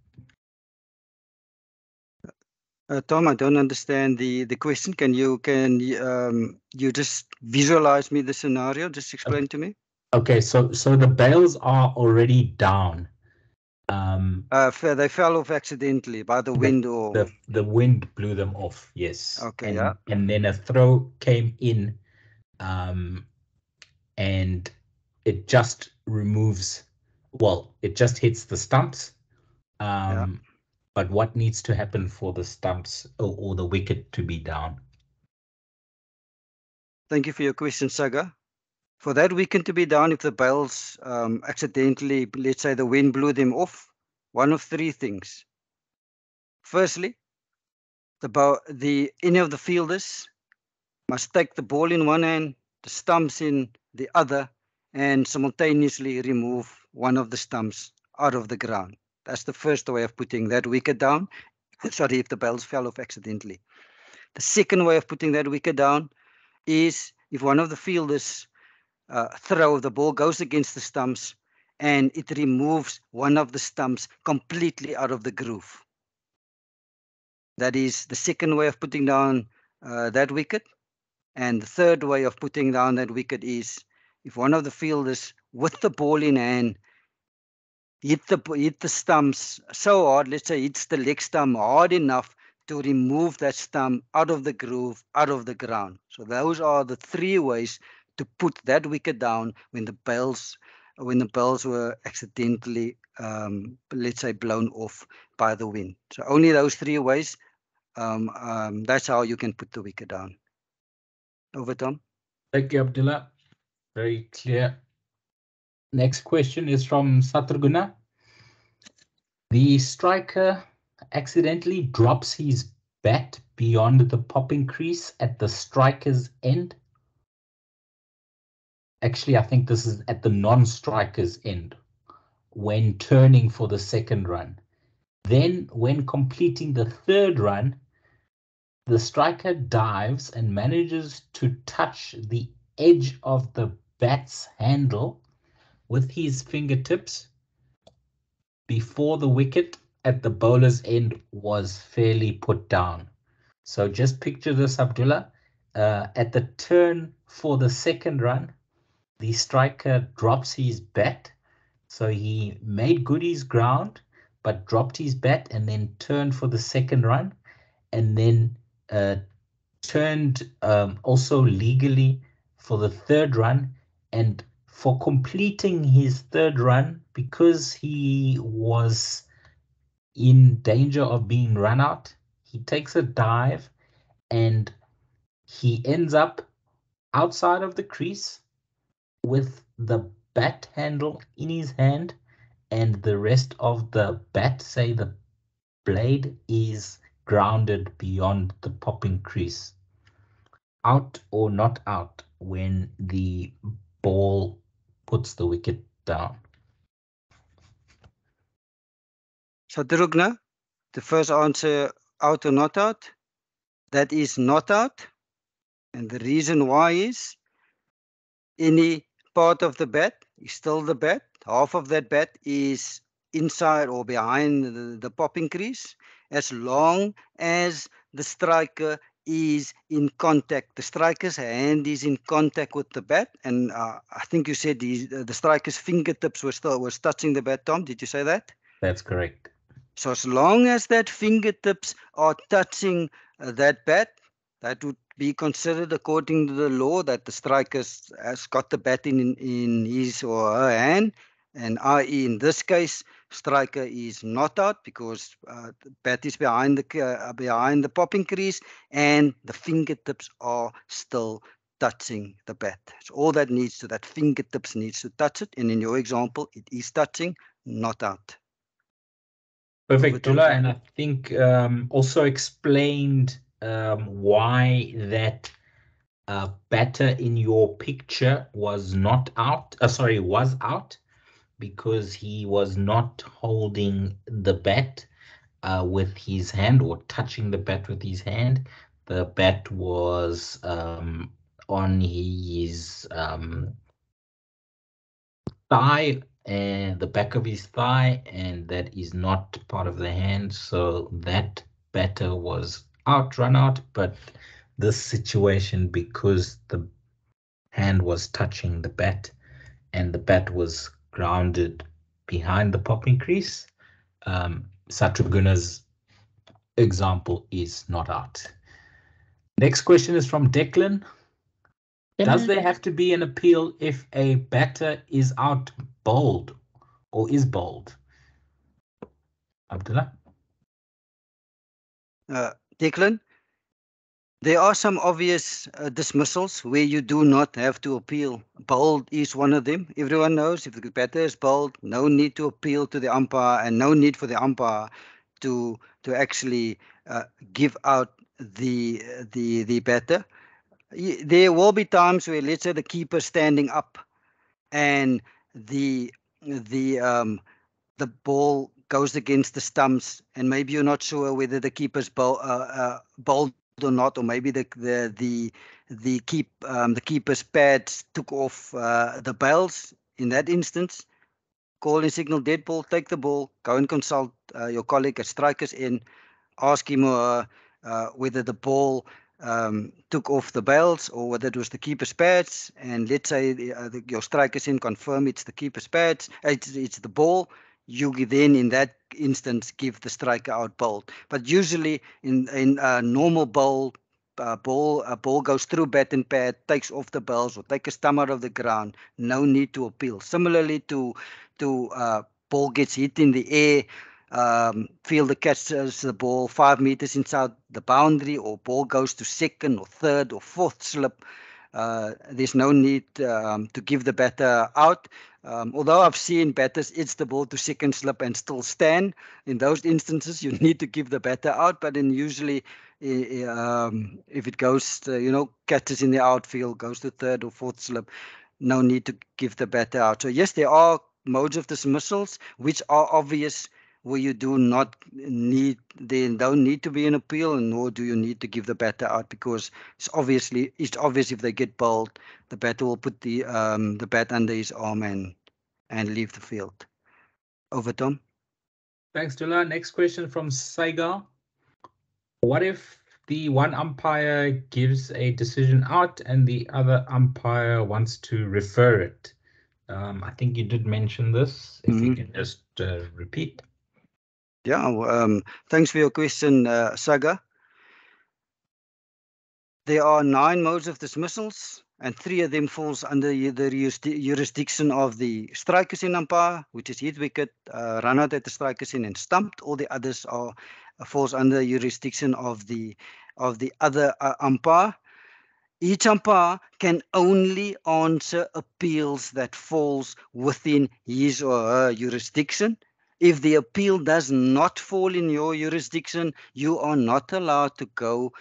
Uh, Tom, I don't understand the the question. Can you can um, you just visualize me the scenario? Just explain to me. Okay, so so the bails are already down. Um, Uh, they fell off accidentally by the wind or the the wind blew them off. Yes. Okay, and, yeah. And then a throw came in, um, and it just removes. Well, it just hits the stumps. Um, but what needs to happen for the stumps or, or the wicket to be down? Thank you for your question, Sagar. For that wicket to be down, if the bails um, accidentally, let's say the wind blew them off, one of three things. Firstly, the the any of the fielders must take the ball in one hand, the stumps in the other, and simultaneously remove one of the stumps out of the ground. That's the first way of putting that wicket down. Sorry, if the bails fell off accidentally. The second way of putting that wicket down is if one of the fielders uh, throw the ball goes against the stumps and it removes one of the stumps completely out of the groove. That is the second way of putting down uh, that wicket. And the third way of putting down that wicket is if one of the fielders with the ball in hand hit the hit the stumps so hard, let's say hits the leg stump hard enough to remove that stump out of the groove, out of the ground. So those are the three ways to put that wicket down when the bails when the bails were accidentally um, let's say blown off by the wind. So only those three ways. Um, um, that's how you can put the wicket down. Over Tom. Thank you, Abdullah. Very clear. Next question is from Satruguna. The striker accidentally drops his bat beyond the popping crease at the striker's end. Actually, I think this is at the non-striker's end when turning for the second run. Then, when completing the third run, the striker dives and manages to touch the edge of the bat's handle with his fingertips before the wicket at the bowler's end was fairly put down. So just picture this, Abdullah. Uh, at the turn for the second run, the striker drops his bat. So he made good his ground, but dropped his bat and then turned for the second run and then uh, turned um, also legally for the third run. And for completing his third run, because he was in danger of being run out, he takes a dive and he ends up outside of the crease with the bat handle in his hand and the rest of the bat, say the blade, is grounded beyond the popping crease. Out or not out when the ball puts the wicket down. So Drugna, the first answer out or not out, that is not out. And the reason why is any part of the bat is still the bat. Half of that bat is inside or behind the, the popping crease as long as the striker is in contact. The striker's hand is in contact with the bat, and uh, I think you said the, the striker's fingertips were still was touching the bat. Tom, did you say that? That's correct. So as long as that fingertips are touching uh, that bat, that would be considered according to the law that the striker has got the bat in, in his or her hand, and i.e. in this case, striker is not out because uh, the bat is behind the uh, behind the popping crease, and the fingertips are still touching the bat. So all that needs to that fingertips needs to touch it, and in your example, it is touching, not out. Perfect, Dula, and I think um, also explained um, why that uh, batter in your picture was not out. Uh, sorry, was out because he was not holding the bat uh, with his hand or touching the bat with his hand. The bat was um, on his um, thigh and the back of his thigh, and that is not part of the hand. So that batter was out, run out, but this situation because the hand was touching the bat and the bat was grounded behind the popping crease. Um, Satruguna's example is not out. Next question is from Declan. Does there have to be an appeal if a batter is out bowled or is bowled? Abdullah? Uh, Declan, there are some obvious uh, dismissals where you do not have to appeal. Bowled is one of them. Everyone knows if the batter is bowled, no need to appeal to the umpire and no need for the umpire to to actually uh, give out the the the batter there will be times where let's say the keeper standing up and the the um the ball goes against the stumps and maybe you're not sure whether the keeper's bowl, uh, uh, bowled or not or maybe the the the the keep um, the keeper's pads took off uh, the bails in that instance call and signal dead ball take the ball go and consult uh, your colleague at striker's end ask him whether the ball um, took off the bails or whether it was the keeper's pads. And let's say the, uh, the, your striker's end confirm it's the keeper's pads, it's, it's the ball. You then in that instance give the striker out bowled. But usually in in a normal bowl, uh, ball a ball goes through bat and pad, takes off the bails or take a stump out of the ground. No need to appeal. Similarly to to uh, ball gets hit in the air. Um, fielder catches the ball five meters inside the boundary, or ball goes to second or third or fourth slip. Uh, there's no need um, to give the batter out. Um, although I've seen batters it's the ball to second slip and still stand, in those instances you need to give the batter out. But in usually, um, if it goes, to, you know, catches in the outfield, goes to third or fourth slip, no need to give the batter out. So yes, there are modes of dismissals which are obvious where you do not need they don't need to be an appeal and nor do you need to give the batter out because it's obviously it's obvious if they get bowled the batter will put the um the bat under his arm and and leave the field over tom thanks Dula. next question from saiga what if the one umpire gives a decision out and the other umpire wants to refer it um, i think you did mention this if mm -hmm. you mm-hmm. can just uh, repeat yeah, um, thanks for your question, uh, Sagar. There are nine modes of dismissals, and three of them falls under the jurisdiction of the striker's end umpire, which is hit wicket, uh, run out at the striker's end and stumped. All the others are falls under jurisdiction of the of the other uh, umpire. Each umpire can only answer appeals that falls within his or her jurisdiction if the appeal does not fall in your jurisdiction, you are not allowed to go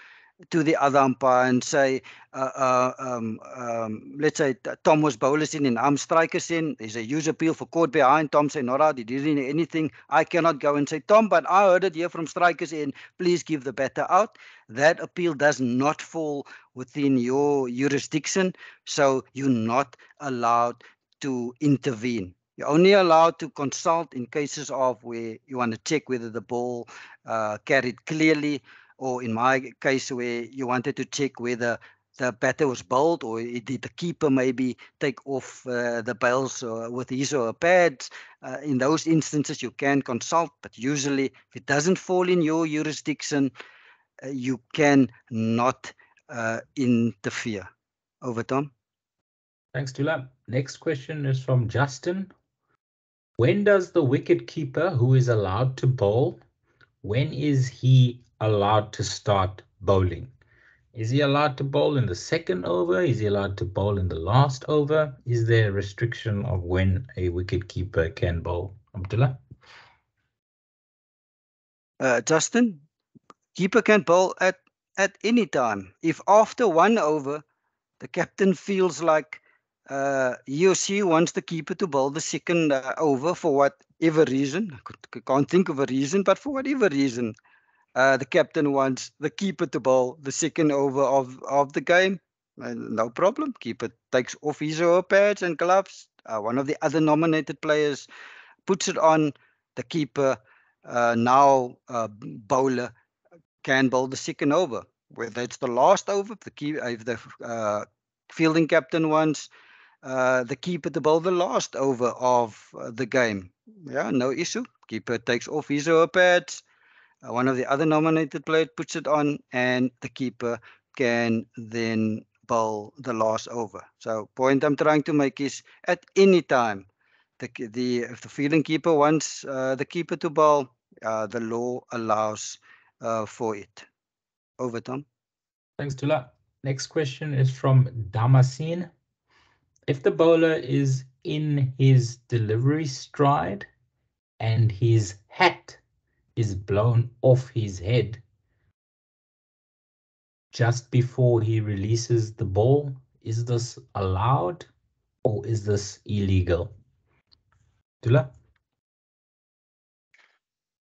to the other umpire and say, uh, uh, um, um, let's say Tom was bowler's end and I'm striker's end. There's a user appeal for caught behind. Tom say, not out. He didn't anything. I cannot go and say, Tom, but I heard it here from striker's end. Please give the batter out. That appeal does not fall within your jurisdiction. So you're not allowed to intervene. You're only allowed to consult in cases of where you want to check whether the ball uh, carried clearly, or in my case, where you wanted to check whether the batter was bowled or did the keeper maybe take off uh, the bails uh, with his or her pads. Uh, in those instances, you can consult, but usually if it doesn't fall in your jurisdiction, uh, you can not uh, interfere. Over, Tom. Thanks, Dula. Next question is from Justin. When does the wicket keeper who is allowed to bowl, when is he allowed to start bowling? Is he allowed to bowl in the second over? Is he allowed to bowl in the last over? Is there a restriction of when a wicket keeper can bowl? Abdullah? Uh, Justin, keeper can bowl at, at any time. If after one over, the captain feels like uh, wants the keeper to bowl the second uh, over for whatever reason. I can't think of a reason, but for whatever reason, uh, the captain wants the keeper to bowl the second over of, of the game. no problem. Keeper takes off his or her pads and gloves. Uh, one of the other nominated players puts it on. The keeper, uh, now uh, bowler, can bowl the second over. Whether it's the last over, the key, if the fielding captain wants, uh, the keeper to bowl the last over of uh, the game. Yeah, no issue. Keeper takes off his or her pads. Uh, one of the other nominated players puts it on, and the keeper can then bowl the last over. So, point I'm trying to make is at any time, the the if the fielding keeper wants uh, the keeper to bowl, uh, the law allows for it. Over, Tom. Thanks, Dula. Next question is from Damascene if the bowler is in his delivery stride and his hat is blown off his head just before he releases the ball, is this allowed or is this illegal? Dula?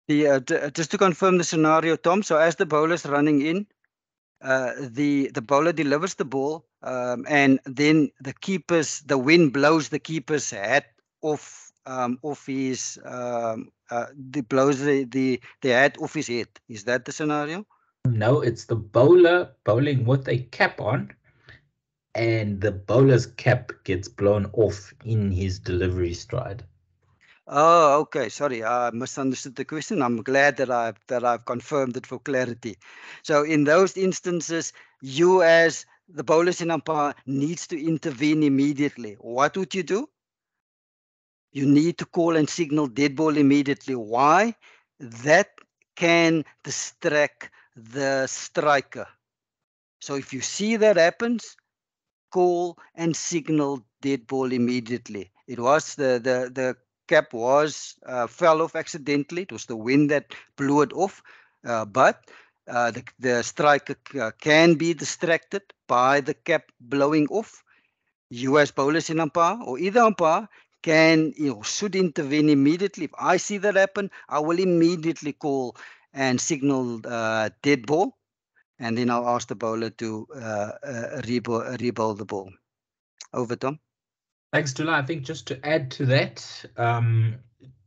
Yeah, just to confirm the scenario, Tom. So as the bowler is running in, uh, the the bowler delivers the ball, um, and then the keepers, the wind blows the keeper's hat off um, off his, um, uh, the blows the, the the hat off his head. Is that the scenario? No, it's the bowler bowling with a cap on, and the bowler's cap gets blown off in his delivery stride. Oh, okay. Sorry, I misunderstood the question. I'm glad that I've that I've confirmed it for clarity. So in those instances, you as the bowler's end umpire needs to intervene immediately. What would you do? You need to call and signal dead ball immediately. Why? That can distract the striker. So if you see that happens, call and signal dead ball immediately. It was the the the cap was uh, fell off accidentally. It was the wind that blew it off, uh, but uh, the the striker uh, can be distracted by the cap blowing off. US bowler's end umpire or either umpire can you know should intervene immediately. If I see that happen, I will immediately call and signal uh, dead ball, and then I'll ask the bowler to uh, uh, the ball. Over, Tom. Thanks, Dula. I think just to add to that, um,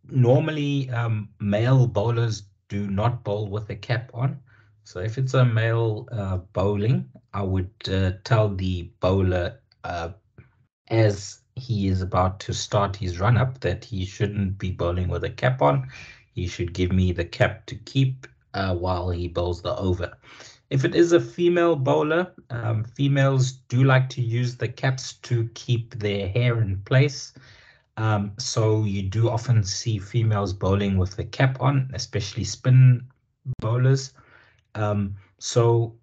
normally um, male bowlers do not bowl with a cap on. So if it's a male uh, bowling, I would uh, tell the bowler uh, as he is about to start his run up that he shouldn't be bowling with a cap on. He should give me the cap to keep uh, while he bowls the over. If it is a female bowler, um, females do like to use the caps to keep their hair in place. Um, so you do often see females bowling with the cap on, especially spin bowlers. Um, so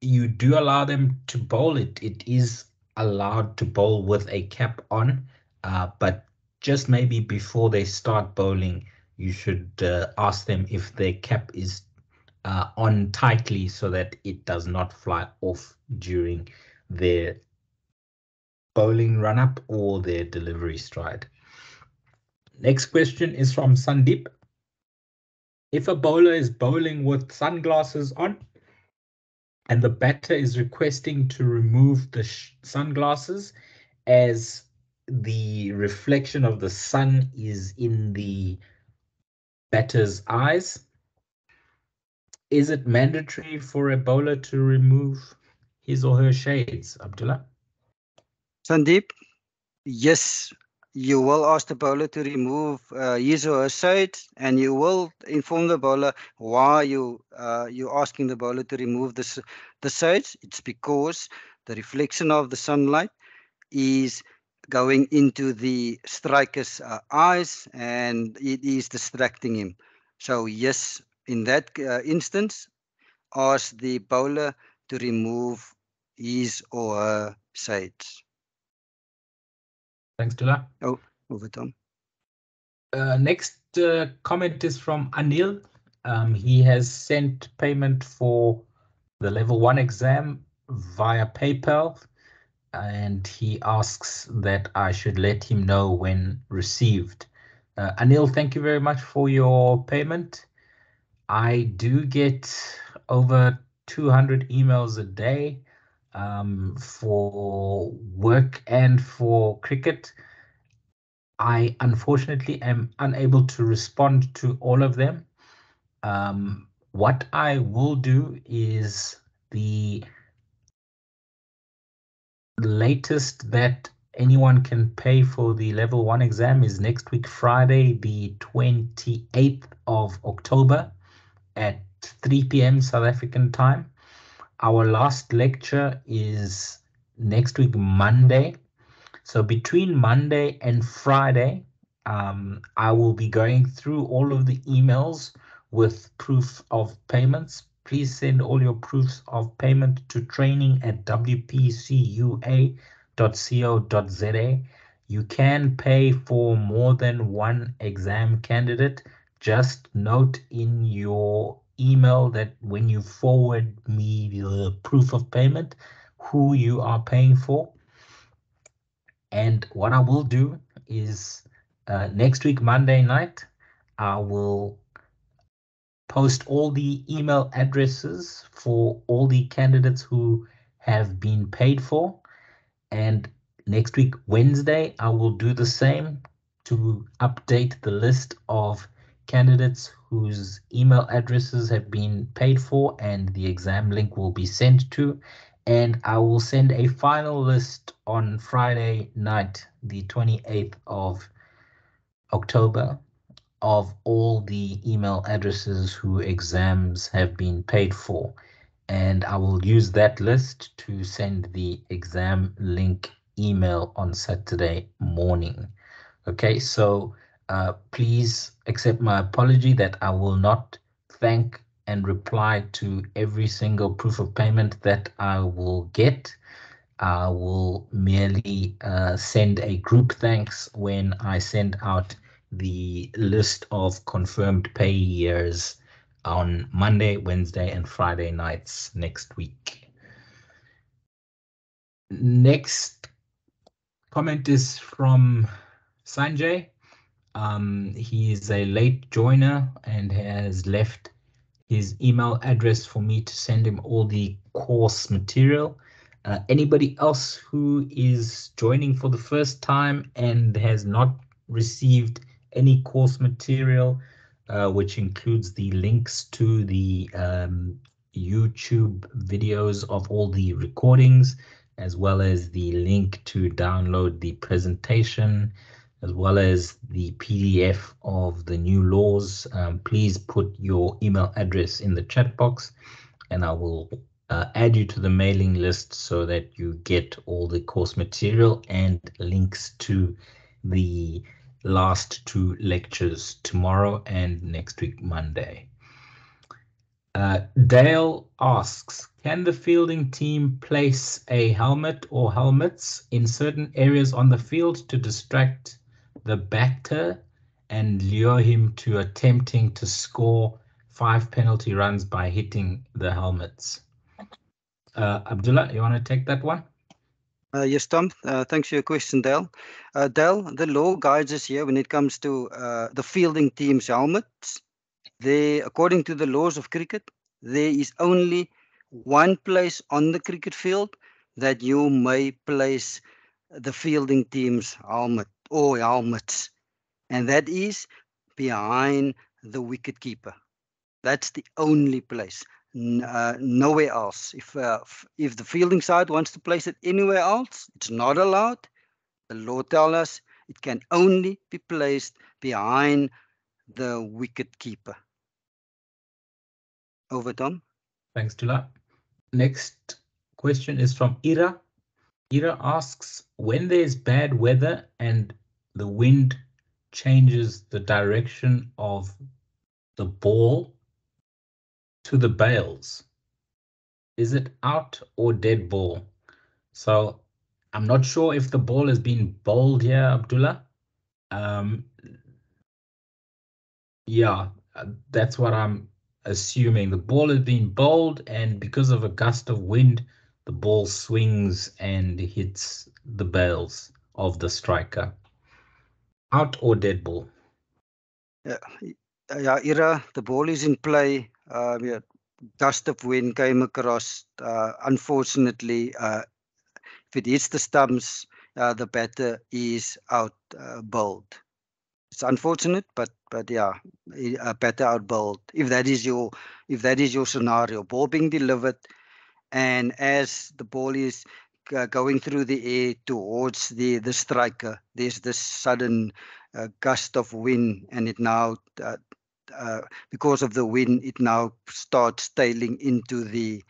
you do allow them to bowl it. It is allowed to bowl with a cap on, uh, but just maybe before they start bowling, you should uh, ask them if their cap is uh, on tightly so that it does not fly off during their bowling run up or their delivery stride. Next question is from Sandeep. If a bowler is bowling with sunglasses on and the batter is requesting to remove the sunglasses as the reflection of the sun is in the batter's eyes, is it mandatory for a bowler to remove his or her shades, Abdullah? Sandeep, yes, you will ask the bowler to remove uh, his or her shades, and you will inform the bowler why you uh, you're asking the bowler to remove the the shades. It's because the reflection of the sunlight is going into the striker's uh, eyes, and it is distracting him. So yes, in that uh, instance, ask the bowler to remove his or her sides. Thanks, Dula. Oh, over Tom. Uh, next uh, comment is from Anil. Um, he has sent payment for the level one exam via PayPal, and he asks that I should let him know when received. Uh, Anil, thank you very much for your payment. I do get over 200 emails a day um, for work and for cricket. I unfortunately am unable to respond to all of them. Um, what I will do is the latest that anyone can pay for the level one exam is next week, Friday, the 28th of October at 3 p.m. South African time. Our last lecture is next week, Monday. So between Monday and Friday, um, I will be going through all of the emails with proof of payments. Please send all your proofs of payment to training at wpcua.co.za. You can pay for more than one exam candidate just note in your email that when you forward me the proof of payment, who you are paying for. And what I will do is uh, next week, Monday night, I will post all the email addresses for all the candidates who have been paid for. And next week, Wednesday, I will do the same to update the list of candidates whose email addresses have been paid for and the exam link will be sent to. And I will send a final list on Friday night, the 28th of October of all the email addresses who exams have been paid for. And I will use that list to send the exam link email on Saturday morning. Okay, so uh, please accept my apology that I will not thank and reply to every single proof of payment that I will get. I will merely uh, send a group thanks when I send out the list of confirmed pay years on Monday, Wednesday, and Friday nights next week. Next comment is from Sanjay. Um, he is a late joiner and has left his email address for me to send him all the course material. Uh, anybody else who is joining for the first time and has not received any course material, uh, which includes the links to the um, YouTube videos of all the recordings, as well as the link to download the presentation, as well as the PDF of the new laws. Um, please put your email address in the chat box and I will uh, add you to the mailing list so that you get all the course material and links to the last two lectures tomorrow and next week, Monday. Uh, Dale asks, can the fielding team place a helmet or helmets in certain areas on the field to distract the batter and lure him to attempting to score five penalty runs by hitting the helmets? Uh, Abdullah, you want to take that one? Uh, yes, Tom. Uh, thanks for your question, Dale. Uh, the law guides us here when it comes to uh, the fielding team's helmets. They, according to the laws of cricket, there is only one place on the cricket field that you may place the fielding team's helmet or helmets, and that is behind the wicket keeper. That's the only place uh, nowhere else. If uh, if the fielding side wants to place it anywhere else, it's not allowed. The law tells us it can only be placed behind the wicket keeper. Over, Tom. Thanks, Dula. Next question is from Ira. Ira asks, when there's bad weather and the wind changes the direction of the ball to the bails. Is it out or dead ball? So I'm not sure if the ball has been bowled here, Abdullah. Um, yeah, that's what I'm assuming. The ball has been bowled, and because of a gust of wind, the ball swings and hits the bails of the striker. Out or dead ball? Yeah, yeah, Ira, the ball is in play. Uh, yeah, gust of wind came across. Uh, unfortunately, uh, if it hits the stumps, uh, the batter is out uh, bowled. It's unfortunate, but but yeah, a batter out bowled. If that is your if that is your scenario, ball being delivered, and as the ball is uh, going through the air towards the the striker, there's this sudden uh, gust of wind, and it now uh, uh, because of the wind, it now starts tailing into the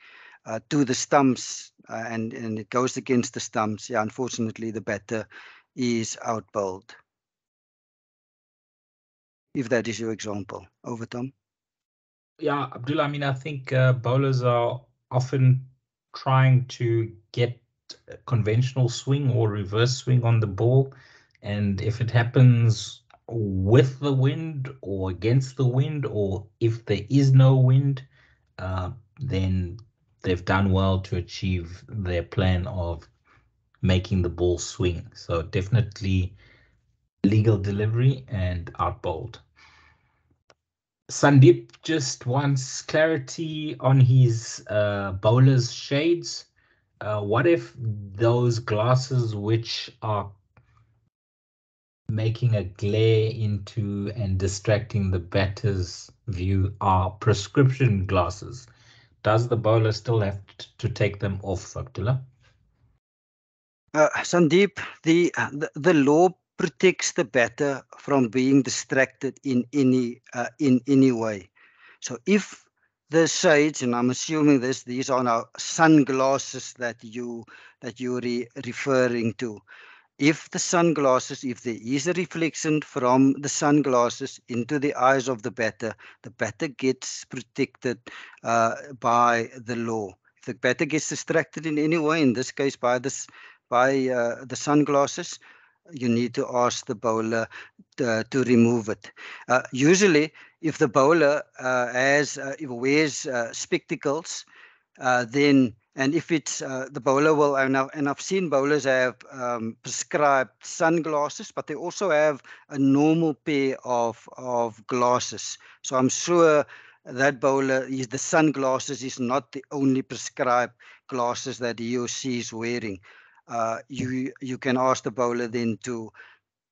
uh, to the stumps and and it goes against the stumps. Yeah, unfortunately, the batter is out bowled. If that is your example, over Tom. Yeah, Abdullah. I mean, I think uh, bowlers are often trying to get conventional swing or reverse swing on the ball, and if it happens with the wind or against the wind, or if there is no wind, uh, then they've done well to achieve their plan of making the ball swing. So definitely legal delivery and out bowled. Sandeep just wants clarity on his uh, bowler's shades. Uh, what if those glasses which are making a glare into and distracting the batter's view are prescription glasses. Does the bowler still have to take them off, Abdullah? Uh, Sandeep, the, the the law protects the batter from being distracted in any uh, in any way. So if the shades, and I'm assuming this, these are now sunglasses that you that you're re referring to. If the sunglasses, if there is a reflection from the sunglasses into the eyes of the batter, the batter gets protected uh, by the law. If the batter gets distracted in any way, in this case by this by uh, the sunglasses, you need to ask the bowler to, to remove it. Uh, usually, if the bowler uh, has uh, wears uh, spectacles, uh, then and if it's uh, the bowler will and, I, and I've seen bowlers have um, prescribed sunglasses, but they also have a normal pair of of glasses. So I'm sure that bowler is the sunglasses is not the only prescribed glasses that he or she is wearing uh, you you can ask the bowler then to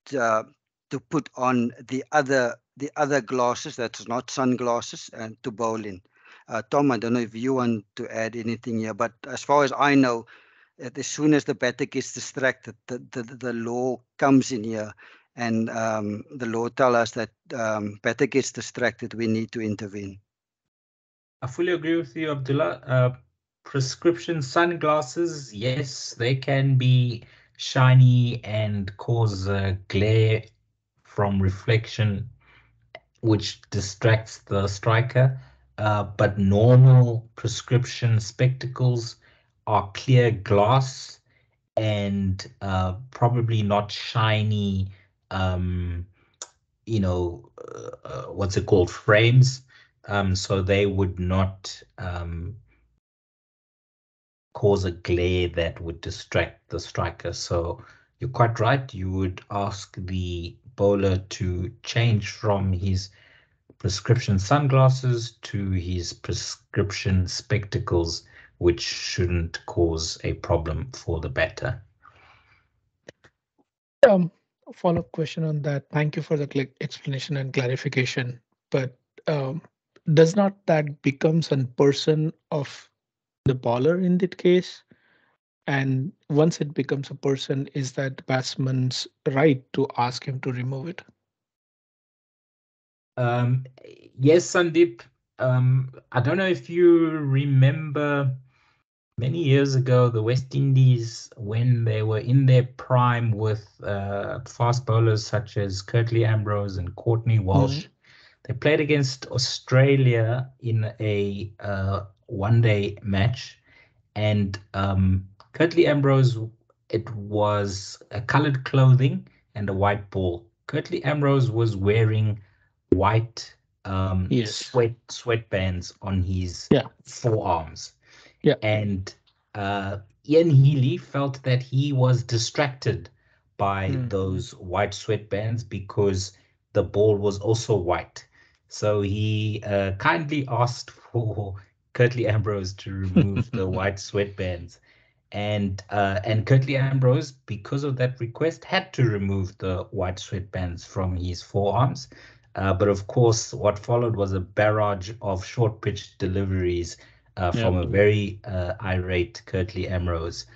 to, uh, to put on the other the other glasses that's not sunglasses and to bowl in. Uh, Tom, I don't know if you want to add anything here, but as far as I know, as soon as the batter gets distracted, the, the, the law comes in here and um, the law tells us that um, batter gets distracted, we need to intervene. I fully agree with you, Abdullah. Uh, prescription sunglasses, yes, they can be shiny and cause a glare from reflection, which distracts the striker. Uh, but normal prescription spectacles are clear glass and uh, probably not shiny, um, you know, uh, uh what's it called, frames. Um, so they would not um, cause a glare that would distract the striker. So you're quite right. You would ask the bowler to change from his prescription sunglasses to his prescription spectacles, which shouldn't cause a problem for the batter. Um, follow-up question on that. Thank you for the explanation and clarification. But um, does not that becomes a person of the bowler in that case. And once it becomes a person, is that batsman's right to ask him to remove it? Um, yes, Sandeep. Um, I don't know if you remember many years ago, the West Indies, when they were in their prime with uh, fast bowlers such as Curtly Ambrose and Courtney Walsh, mm -hmm. they played against Australia in a uh, one day match. And um, Curtly Ambrose, it was a colored clothing and a white ball. Curtly Ambrose was wearing white um, yes. sweat sweatbands on his yeah. forearms. Yeah. And uh, Ian Healy felt that he was distracted by mm. those white sweatbands because the ball was also white. So he uh, kindly asked for Curtly Ambrose to remove the white sweatbands. And uh, and Curtly Ambrose, because of that request, had to remove the white sweatbands from his forearms. Uh, but of course, what followed was a barrage of short pitch deliveries uh, from a very uh, irate Curtly Ambrose.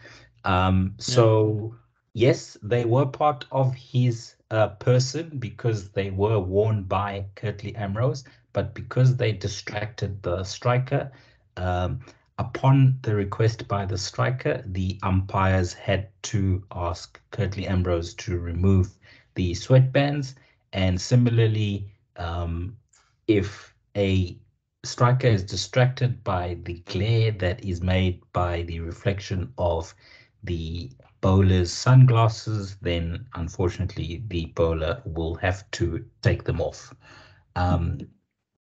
Um, so yes, they were part of his uh, person because they were worn by Curtly Ambrose, but because they distracted the striker, um, upon the request by the striker, the umpires had to ask Curtly Ambrose to remove the sweatbands. And similarly, um, if a striker is distracted by the glare that is made by the reflection of the bowler's sunglasses, then unfortunately the bowler will have to take them off. Um,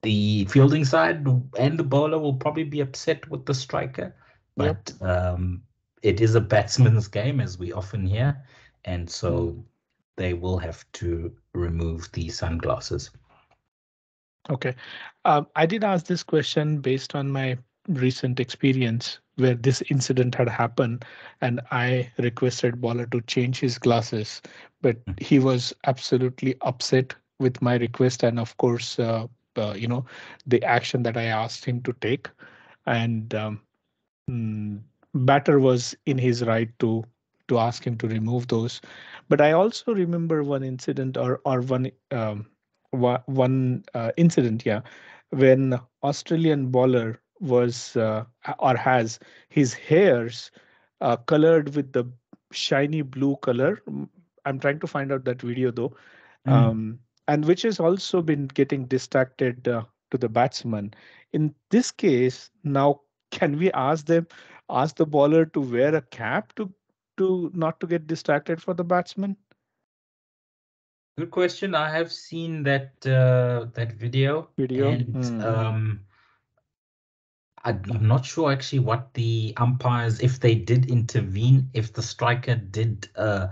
the fielding side and the bowler will probably be upset with the striker, but yep. um, it is a batsman's game, as we often hear, and so mm. they will have to remove the sunglasses. Okay, um, I did ask this question based on my recent experience where this incident had happened and I requested Bowler to change his glasses, but mm. he was absolutely upset with my request and of course uh, uh, you know the action that I asked him to take, and um, mm, batter was in his right to to ask him to remove those. But I also remember one incident or or one um, one uh, incident, yeah, when Australian bowler was uh, or has his hairs uh, colored with the shiny blue color. I'm trying to find out that video though, mm. um, and which has also been getting distracted uh, to the batsman. In this case, now can we ask them, ask the bowler to wear a cap to to not to get distracted for the batsman? Good question. I have seen that uh, that video. Video. And, mm. um, I'm not sure actually what the umpires, if they did intervene, if the striker did uh,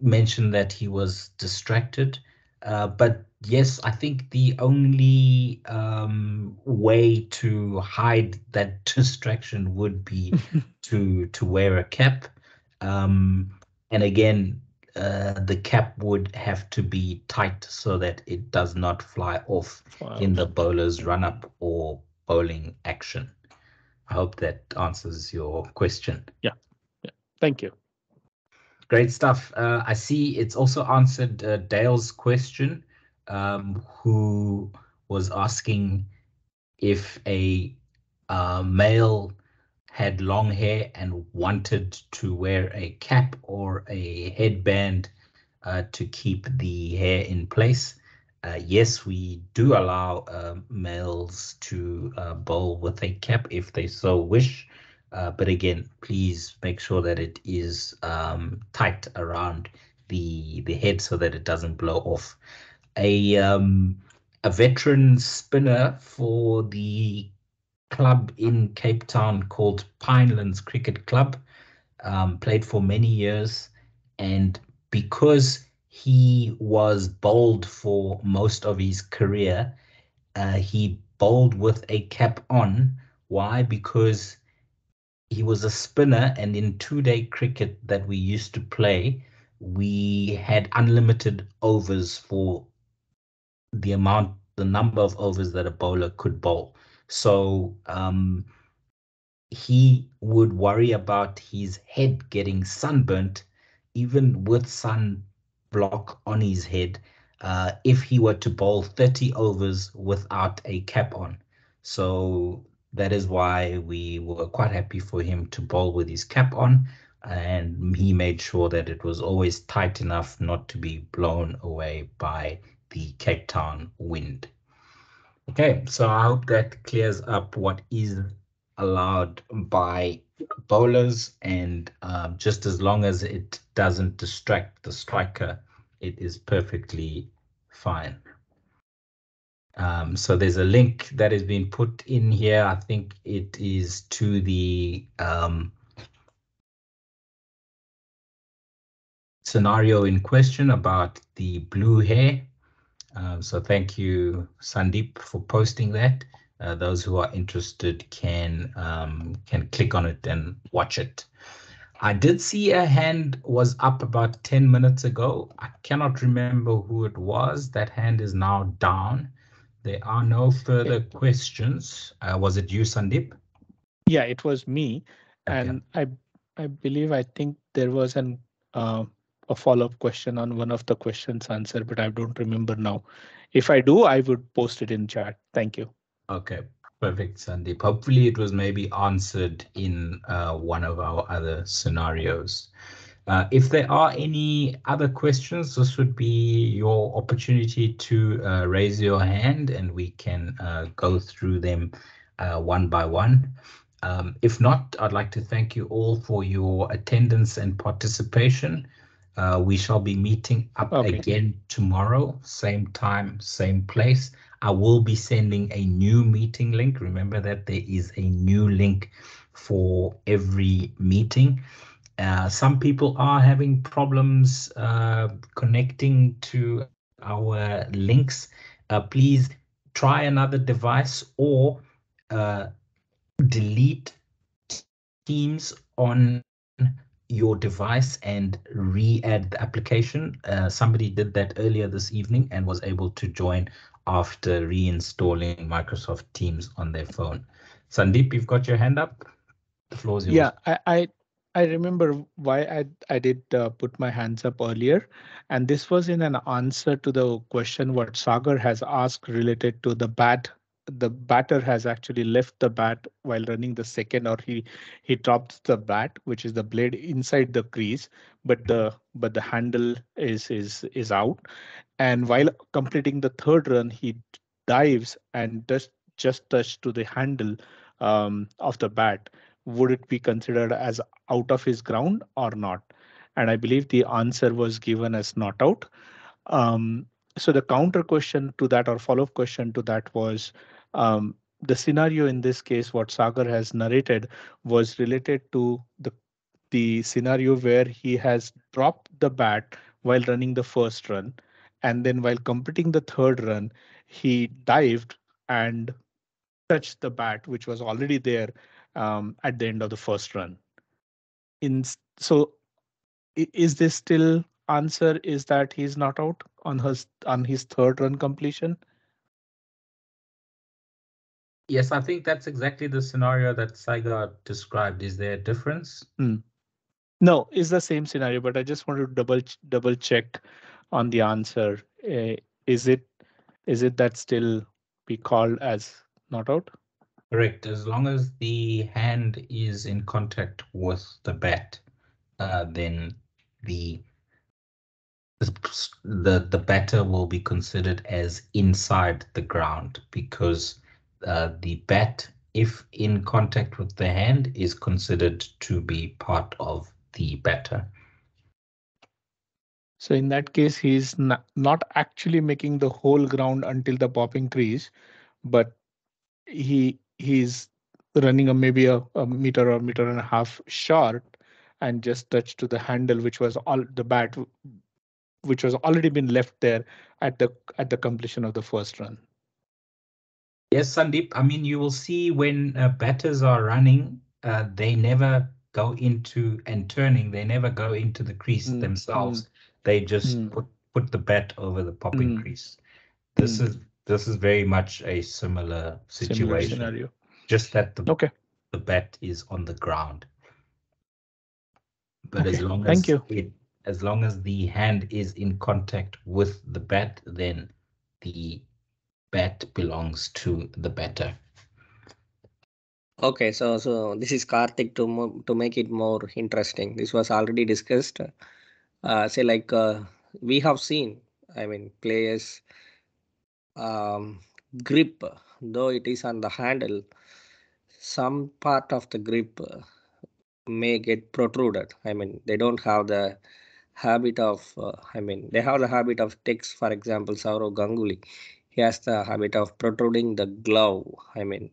mention that he was distracted. Uh, but yes, I think the only um, way to hide that distraction would be to to wear a cap. Um, and again, uh, the cap would have to be tight so that it does not fly off wow. in the bowler's run up or bowling action. I hope that answers your question. Yeah. Yeah. Thank you. Great stuff. Uh, I see it's also answered uh, Dale's question, um, who was asking if a uh, male had long hair and wanted to wear a cap or a headband uh, to keep the hair in place. Uh, yes, we do allow uh, males to bowl with a cap if they so wish. Uh, but again, please make sure that it is um, tight around the the head so that it doesn't blow off. A um, a veteran spinner for the club in Cape Town called Pinelands Cricket Club um, played for many years, and because he was bowled for most of his career. Uh, he bowled with a cap on. Why? Because he was a spinner, and in two day cricket that we used to play, we had unlimited overs for the amount, the number of overs that a bowler could bowl. So um, he would worry about his head getting sunburnt, even with sun block on his head uh, if he were to bowl 30 overs without a cap on. So that is why we were quite happy for him to bowl with his cap on. And he made sure that it was always tight enough not to be blown away by the Cape Town wind. Okay, so I hope that clears up what is allowed by bowlers and um, just as long as it doesn't distract the striker it is perfectly fine. Um, so there's a link that has been put in here. I think it is to the um, scenario in question about the blue hair. Um, so thank you, Sandeep, for posting that. Uh, those who are interested can um, can click on it and watch it. I did see a hand was up about 10 minutes ago. I cannot remember who it was. That hand is now down. There are no further questions. Uh, was it you, Sandeep? Yeah, it was me. Okay. And I I believe I think there was an uh, a follow-up question on one of the questions answered, but I don't remember now. If I do, I would post it in chat. Thank you. Okay, Perfect, Sandeep. Hopefully it was maybe answered in uh, one of our other scenarios. Uh, if there are any other questions, this would be your opportunity to uh, raise your hand and we can uh, go through them uh, one by one. Um, if not, I'd like to thank you all for your attendance and participation. Uh, we shall be meeting up okay. again tomorrow, same time, same place. I will be sending a new meeting link. Remember that there is a new link for every meeting. Uh, some people are having problems uh, connecting to our links. Uh, please try another device or uh, delete Teams on your device and re-add the application. Uh, somebody did that earlier this evening and was able to join after reinstalling Microsoft Teams on their phone. Sandeep, you've got your hand up. The floor is yours. Yeah, I, I, I remember why I I did uh, put my hands up earlier, and this was in an answer to the question what Sagar has asked related to the bat. The batter has actually left the bat while running the second, or he he dropped the bat, which is the blade inside the crease, but the but the handle is is is out. And while completing the third run, he dives and just just touch to the handle um, of the bat would it be considered as out of his ground or not? And I believe the answer was given as not out. Um, so the counter question to that or follow-up question to that was um, the scenario in this case, what Sagar has narrated was related to the the scenario where he has dropped the bat while running the first run. And then while completing the third run, he dived and touched the bat, which was already there um, at the end of the first run. In so, is this still answer? Is that he's not out on his on his third run completion? Yes, I think that's exactly the scenario that Sagar described. Is there a difference? Hmm. No, it's the same scenario, but I just want to double double check on the answer. Uh, is it is it that still be called as not out? Correct. As long as the hand is in contact with the bat, uh, then the the the batter will be considered as inside the ground because uh, the bat, if in contact with the hand, is considered to be part of the batter. So in that case, he's not, not actually making the whole ground until the popping crease, but he he's running a maybe a, a meter or meter and a half short and just touch to the handle, which was all the bat, which was already been left there at the at the completion of the first run. Yes, Sandeep. I mean, you will see when uh, batters are running, uh, they never go into and turning. They never go into the crease mm, themselves. Mm, they just mm. put put the bat over the popping mm. crease. This is this is very much a similar situation. Similar scenario. Just that the okay. the bat is on the ground. But okay. as long as Thank you. It, as long as the hand is in contact with the bat, then the bat belongs to the batter. Okay, so so this is Karthik to to make it more interesting. This was already discussed. Uh, say like uh, we have seen, I mean, players um, grip, though it is on the handle, some part of the grip may get protruded. I mean, they don't have the habit of, uh, I mean, they have the habit of text, for example, Sourav Ganguly. He has the habit of protruding the glove, I mean,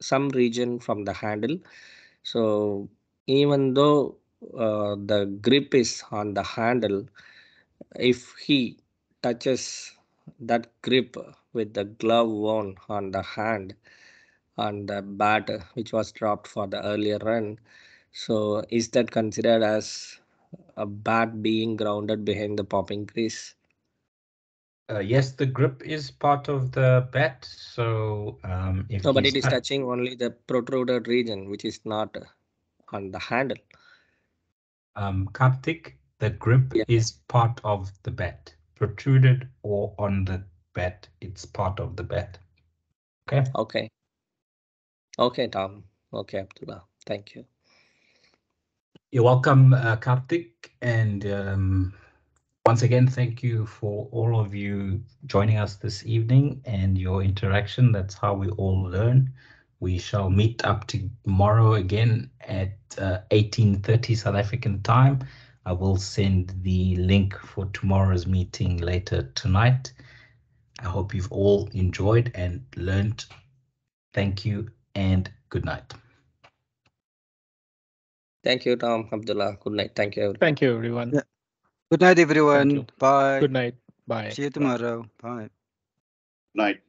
some region from the handle. So even though uh, the grip is on the handle, if he touches that grip with the glove worn on the hand on the bat which was dropped for the earlier run. So is that considered as a bat being grounded behind the popping crease? Uh, yes, the grip is part of the bat. So um, if no, but it is touching only the protruded region, which is not on the handle. Um, Karthik, the grip yeah. is part of the bat, protruded or on the bet. It's part of the bet. Okay. Okay. Okay, Tom. Okay, Abdullah. Thank you. You're welcome, uh, Karthik. And um, once again, thank you for all of you joining us this evening and your interaction. That's how we all learn. We shall meet up tomorrow again at uh, 18.30 South African time. I will send the link for tomorrow's meeting later tonight. I hope you've all enjoyed and learned. Thank you and good night. Thank you, Tom Abdullah. Good night. Thank you. Everyone. Thank you, everyone. Yeah. Good night, everyone. Bye. Good night. Bye. See you tomorrow. Bye. Night.